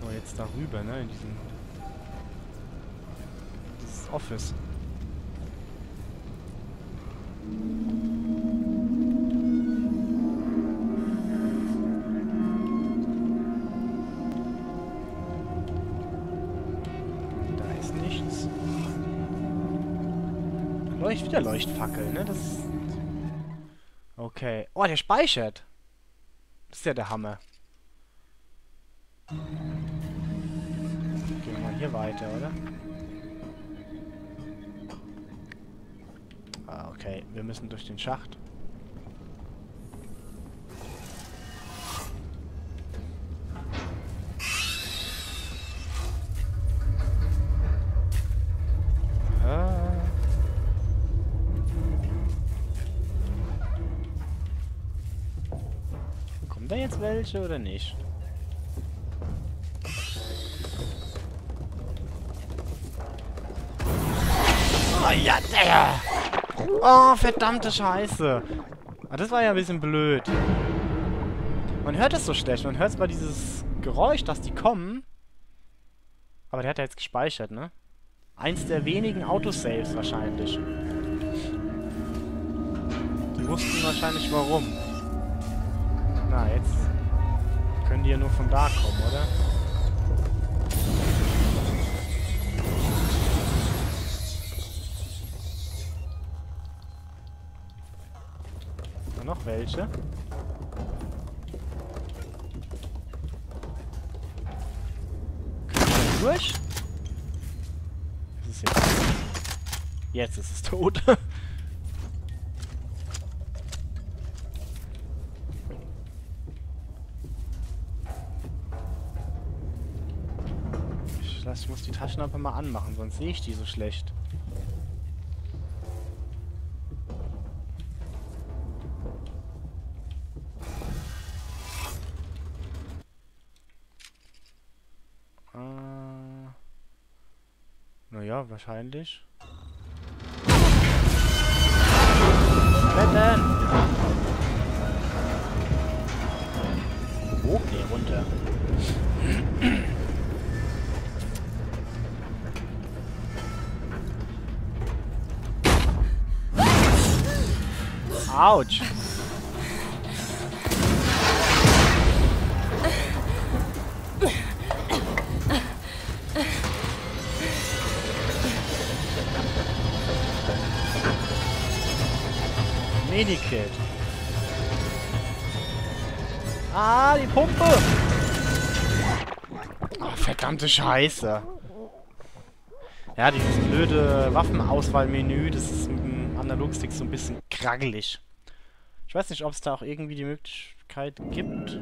Speaker 1: So, jetzt darüber, ne? In diesem. Dieses Office. Leucht wieder Leuchtfackel, ne? Das. Okay. Oh, der speichert. Das ist ja der Hammer. Gehen wir mal hier weiter, oder? Ah, okay. Wir müssen durch den Schacht. Da jetzt welche oder nicht? Oh ja, der! Oh, verdammte Scheiße! Ah, das war ja ein bisschen blöd. Man hört es so schlecht. Man hört zwar dieses Geräusch, dass die kommen. Aber der hat ja jetzt gespeichert, ne? Eins der wenigen Autosaves wahrscheinlich. Die wussten wahrscheinlich warum. Na, jetzt können die ja nur von da kommen, oder? Noch welche? Können wir durch? Ist jetzt? Jetzt ist es tot. die Taschenlampe mal anmachen, sonst sehe ich die so schlecht. Äh, naja, wahrscheinlich. Autsch! Medikit. Ah, die Pumpe! Oh, verdammte Scheiße. Ja, dieses blöde Waffenauswahlmenü, das ist mit dem Analogstick so ein bisschen kraggelig. Ich weiß nicht, ob es da auch irgendwie die Möglichkeit gibt.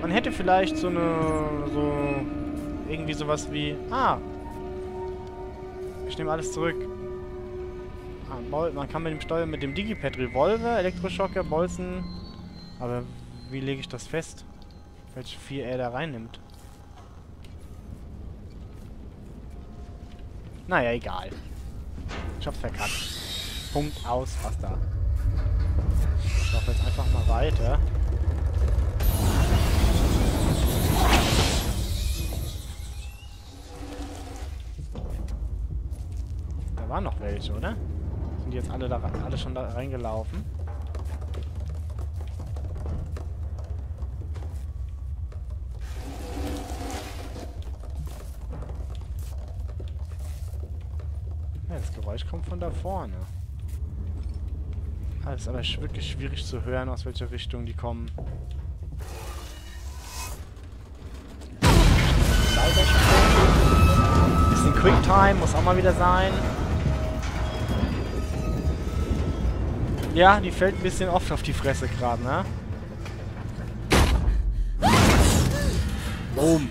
Speaker 1: Man hätte vielleicht so eine, so, irgendwie sowas wie, ah, ich nehme alles zurück. Ah, man kann mit dem Steuer mit dem Digipad Revolver, Elektroschocker, Bolzen. Aber wie lege ich das fest? Welche vier er da reinnimmt? Naja, egal. Ich hab's verkackt. Punkt aus, basta. Ich laufe jetzt einfach mal weiter. Da waren noch welche, oder? Sind die jetzt alle da alle schon da reingelaufen? Das Geräusch kommt von da vorne. Ah, ist aber wirklich schwierig zu hören, aus welcher Richtung die kommen. Bisschen Quicktime muss auch mal wieder sein. Ja, die fällt ein bisschen oft auf die Fresse gerade, ne? Boom.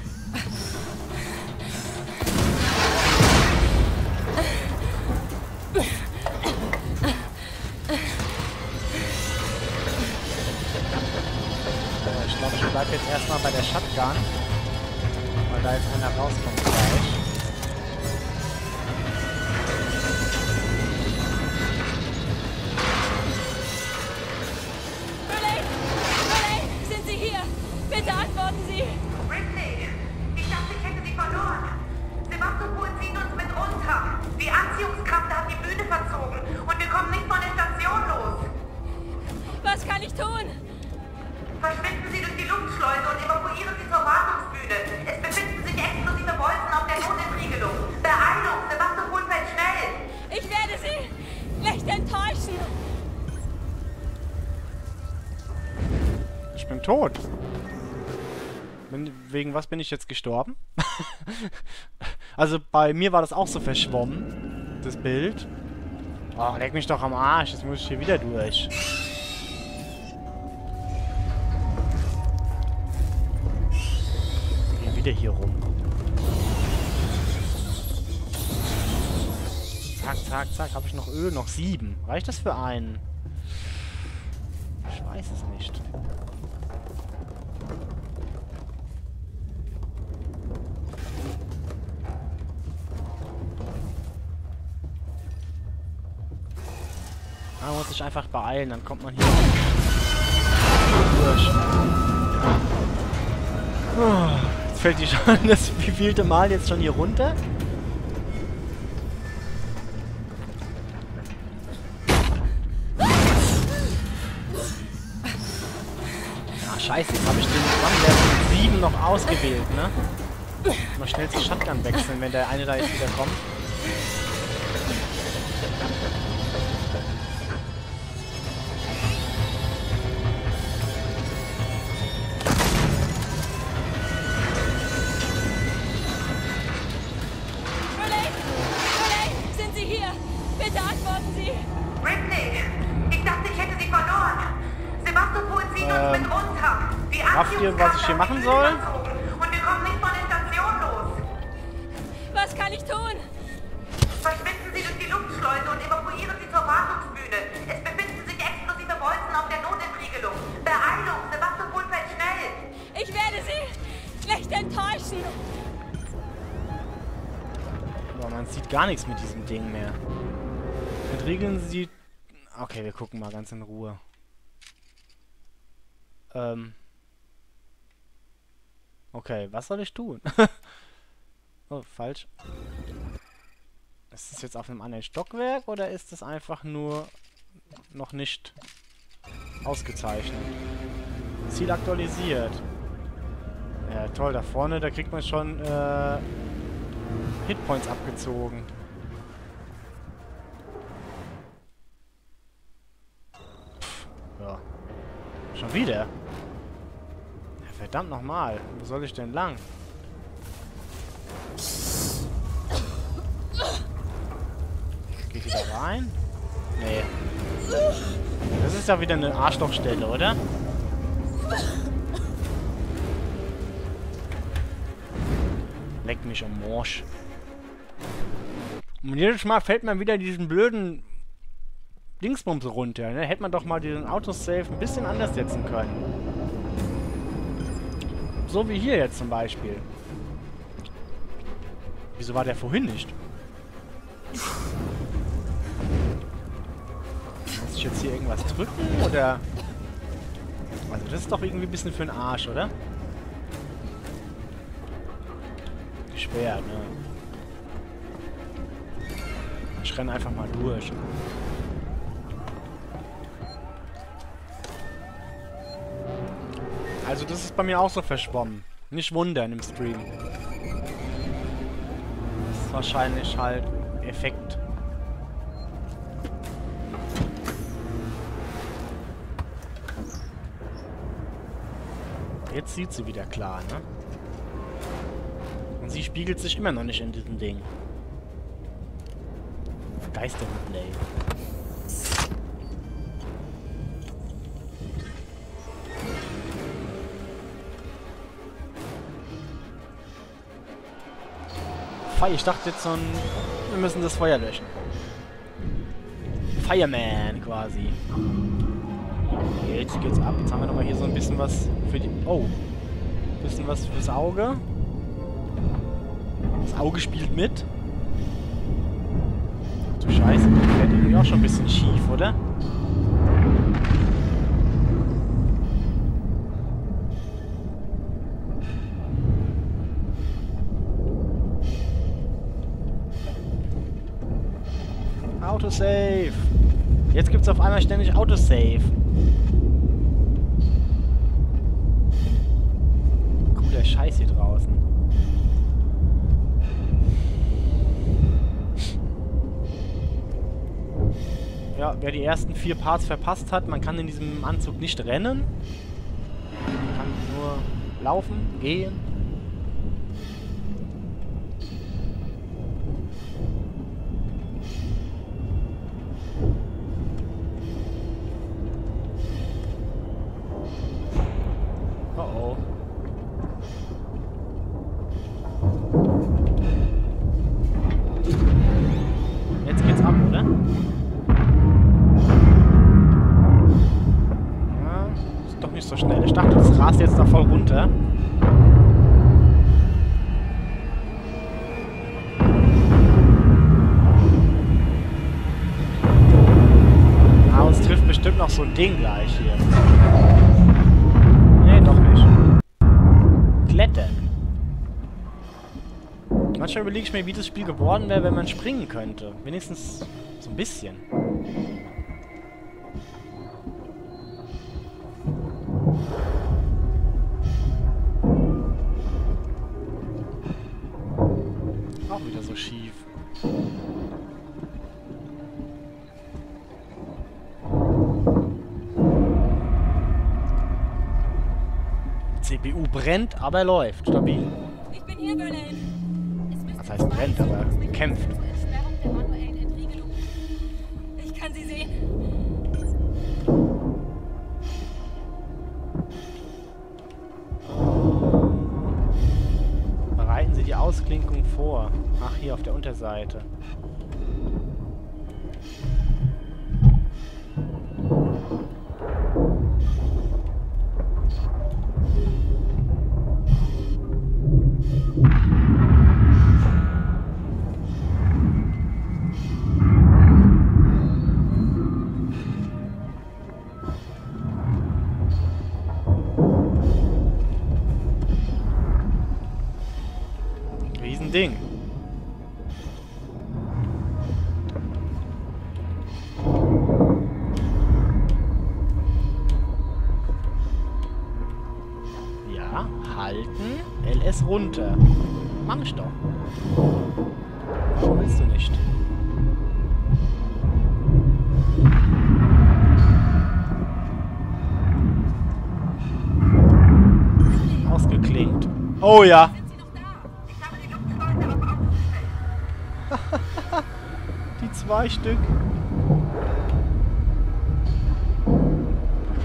Speaker 1: Wegen was bin ich jetzt gestorben? also bei mir war das auch so verschwommen, das Bild. Oh, leck mich doch am Arsch, jetzt muss ich hier wieder durch. Wir gehen wieder hier rum. Zack, zack, zack. Habe ich noch Öl? Noch sieben. Reicht das für einen? Ich weiß es nicht. Sich einfach beeilen, dann kommt man hier durch. Jetzt fällt die schon das wievielte Mal jetzt schon hier runter? Ah, scheiße, jetzt habe ich den One 7 noch ausgewählt, ne? Mal schnell zur Shotgun wechseln, wenn der eine da jetzt wieder kommt. Ähm, rafft ihr, was ich hier machen soll?
Speaker 7: Und wir kommen nicht von der Station los.
Speaker 8: Was kann ich tun?
Speaker 7: Verschwinden Sie durch die Luftschleuse und evakuieren Sie zur Wartungsbühne. Es befinden sich explosive Bolzen auf der Notentriegelung. Beeilung, Sebastopol fällt schnell.
Speaker 8: Ich werde Sie schlecht enttäuschen!
Speaker 1: Boah, man sieht gar nichts mit diesem Ding mehr. Mit Regeln sieht... Okay, wir gucken mal ganz in Ruhe. Ähm... Okay, was soll ich tun? oh, falsch. Ist das jetzt auf einem anderen Stockwerk oder ist das einfach nur noch nicht ausgezeichnet? Ziel aktualisiert. Ja, toll, da vorne, da kriegt man schon äh, Hitpoints abgezogen. Pff, ja. Schon wieder? Verdammt nochmal. Wo soll ich denn lang? Geht die da rein? Nee. Das ist ja wieder eine Arschlochstelle, oder? Leck mich am Morsch. Und jedes Mal fällt man wieder diesen blöden Dingsbums runter. Ne? Hätte man doch mal diesen Autosave ein bisschen anders setzen können. So wie hier jetzt zum Beispiel. Wieso war der vorhin nicht? Muss ich jetzt hier irgendwas drücken oder... Also das ist doch irgendwie ein bisschen für den Arsch, oder? Schwer, ne? Ich renne einfach mal durch. Also das ist bei mir auch so verschwommen. Nicht wundern im Stream. Das ist wahrscheinlich halt Effekt. Jetzt sieht sie wieder klar, ne? Und sie spiegelt sich immer noch nicht in diesem Ding. Geisterreplay. Feuer, ich dachte jetzt so ein... Wir müssen das Feuer löschen. Fireman quasi. Jetzt geht's ab. Jetzt haben wir nochmal hier so ein bisschen was für die... Oh. Bisschen was fürs Auge. Das Auge spielt mit. Du Scheiße, der fährt irgendwie auch schon ein bisschen schief, oder? Autosave. Jetzt gibt's auf einmal ständig Autosave. Cooler Scheiß hier draußen. Ja, wer die ersten vier Parts verpasst hat, man kann in diesem Anzug nicht rennen. Man kann nur laufen, gehen. gleich hier. Nee, doch nicht. Klettern. Manchmal überlege ich mir, wie das Spiel geworden wäre, wenn man springen könnte. Wenigstens so ein bisschen. Brennt, aber er läuft. Stabil.
Speaker 8: Ich bin hier, müsste
Speaker 1: Was heißt brennt, aber kämpft.
Speaker 8: Ich kann sie sehen.
Speaker 1: Bereiten Sie die Ausklinkung vor. Ach, hier auf der Unterseite. Oh ja. Die zwei Stück.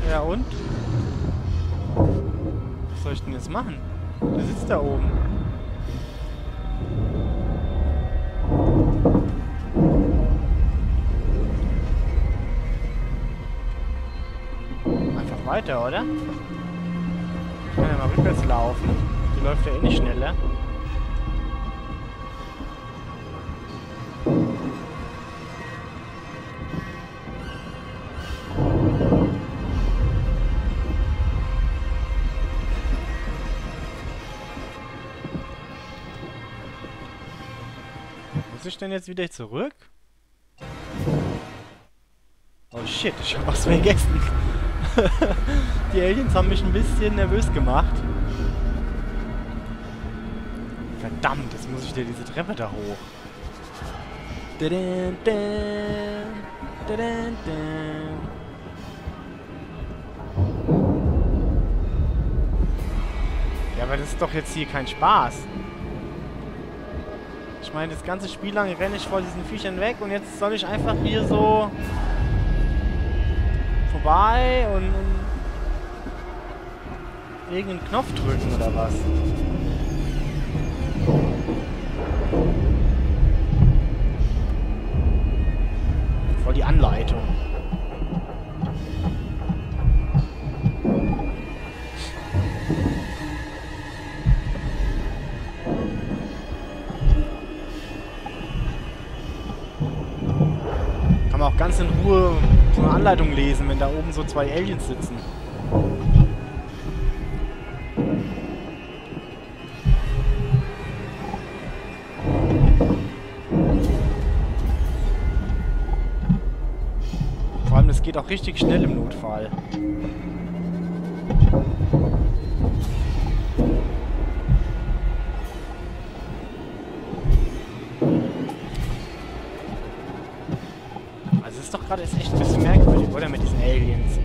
Speaker 1: Ja und? Was soll ich denn jetzt machen? Der sitzt da oben. Einfach weiter, oder? Ich kann ja mal rückwärts laufen. Die läuft ja eh nicht schneller. Muss ich denn jetzt wieder zurück? Oh shit, ich hab was vergessen. Die Aliens haben mich ein bisschen nervös gemacht. Verdammt, jetzt muss ich dir diese Treppe da hoch. Dadin, dan, dadin, dan. Ja, aber das ist doch jetzt hier kein Spaß. Ich meine, das ganze Spiel lang renne ich vor diesen Viechern weg und jetzt soll ich einfach hier so vorbei und, und irgendeinen Knopf drücken oder was? Die Anleitung. Kann man auch ganz in Ruhe so eine Anleitung lesen, wenn da oben so zwei Aliens sitzen. Geht auch richtig schnell im Notfall. Also es ist doch gerade echt ein bisschen merkwürdig, oder? Mit diesen Aliens.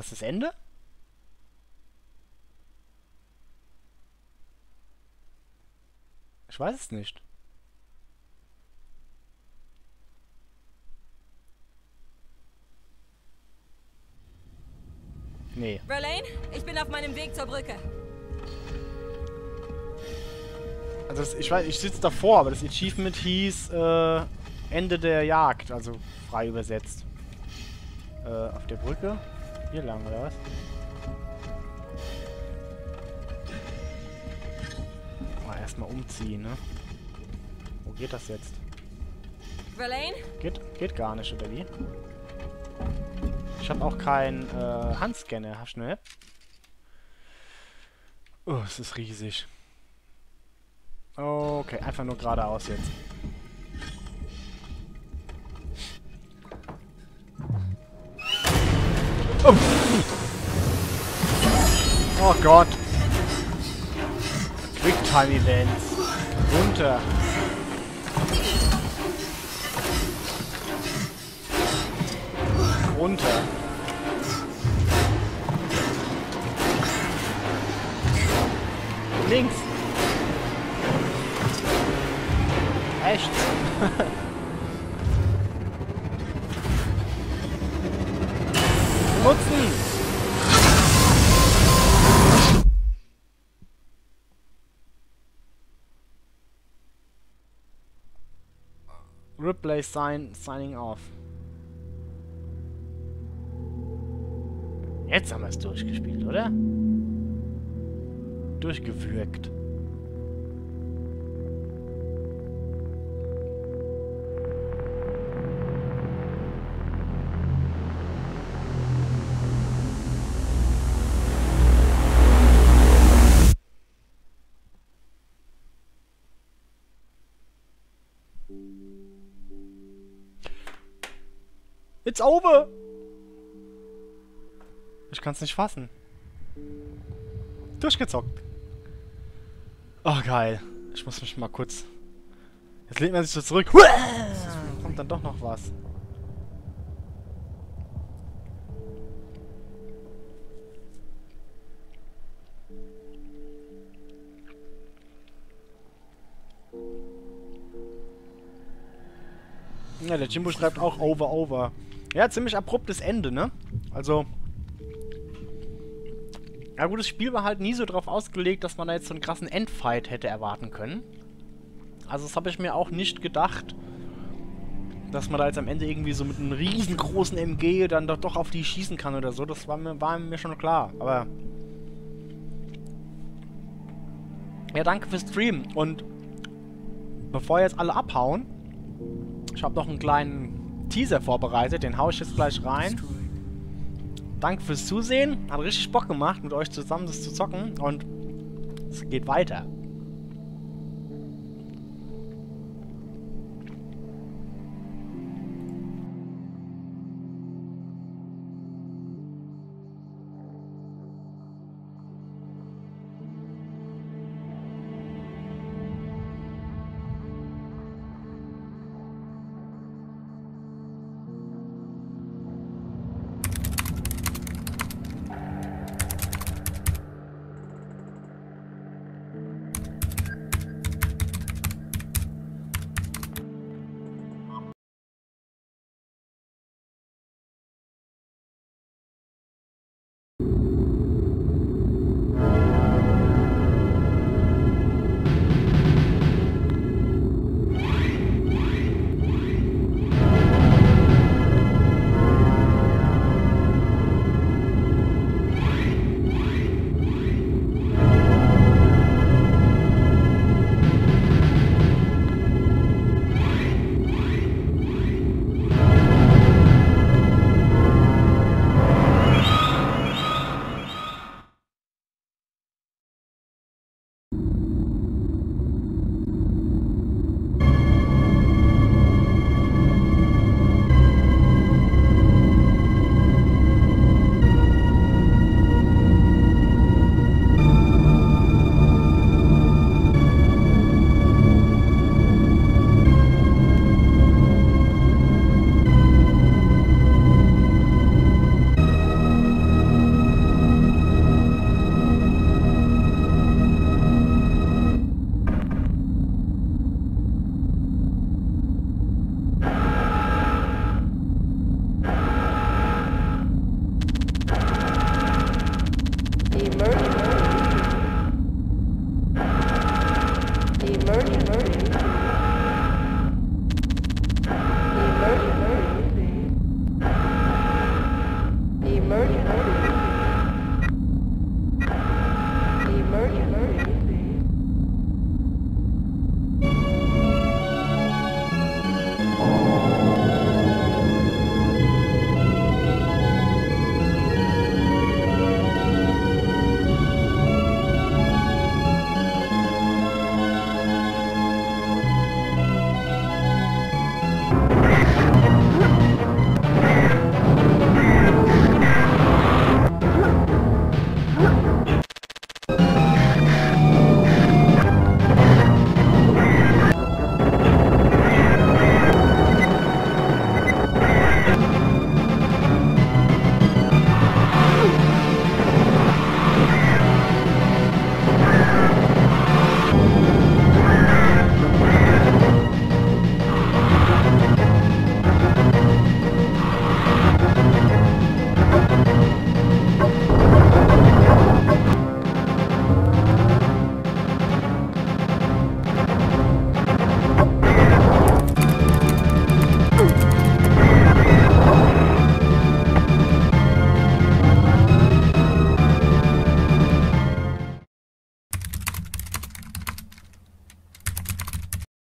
Speaker 1: Das das Ende? Ich weiß es nicht. Nee.
Speaker 8: Verlaine, ich bin auf meinem Weg zur Brücke.
Speaker 1: Also das, ich weiß, ich sitze davor, aber das Achievement hieß äh, Ende der Jagd, also frei übersetzt. Äh, auf der Brücke? Hier lang, oder was? Mal erstmal umziehen, ne? Wo geht das jetzt?
Speaker 8: Verlaine,
Speaker 1: Geht, geht gar nicht, oder wie? Ich habe auch keinen äh, Handscanner. Hast du ne? Oh, es ist riesig. Okay, einfach nur geradeaus jetzt. Oh, Gott. Quicktime Events. Runter. Runter. Links. Rechts. Nutzen. Replay sign signing off. Jetzt haben wir es durchgespielt, oder? Durchgewürgt. It's over! Ich kann's nicht fassen. Durchgezockt. Oh, geil. Ich muss mich mal kurz... Jetzt lehnt man sich so zurück. Kommt dann doch noch was. Ja, der Jimbo schreibt auch over, over. Ja, ziemlich abruptes Ende, ne? Also... Ja gut, das Spiel war halt nie so drauf ausgelegt, dass man da jetzt so einen krassen Endfight hätte erwarten können. Also das habe ich mir auch nicht gedacht, dass man da jetzt am Ende irgendwie so mit einem riesengroßen MG dann doch, doch auf die schießen kann oder so. Das war mir, war mir schon klar, aber... Ja, danke fürs Stream. Und bevor jetzt alle abhauen, ich habe noch einen kleinen Teaser vorbereitet, den haue ich jetzt gleich rein. Danke fürs Zusehen. Hat richtig Bock gemacht, mit euch zusammen das zu zocken. Und es geht weiter.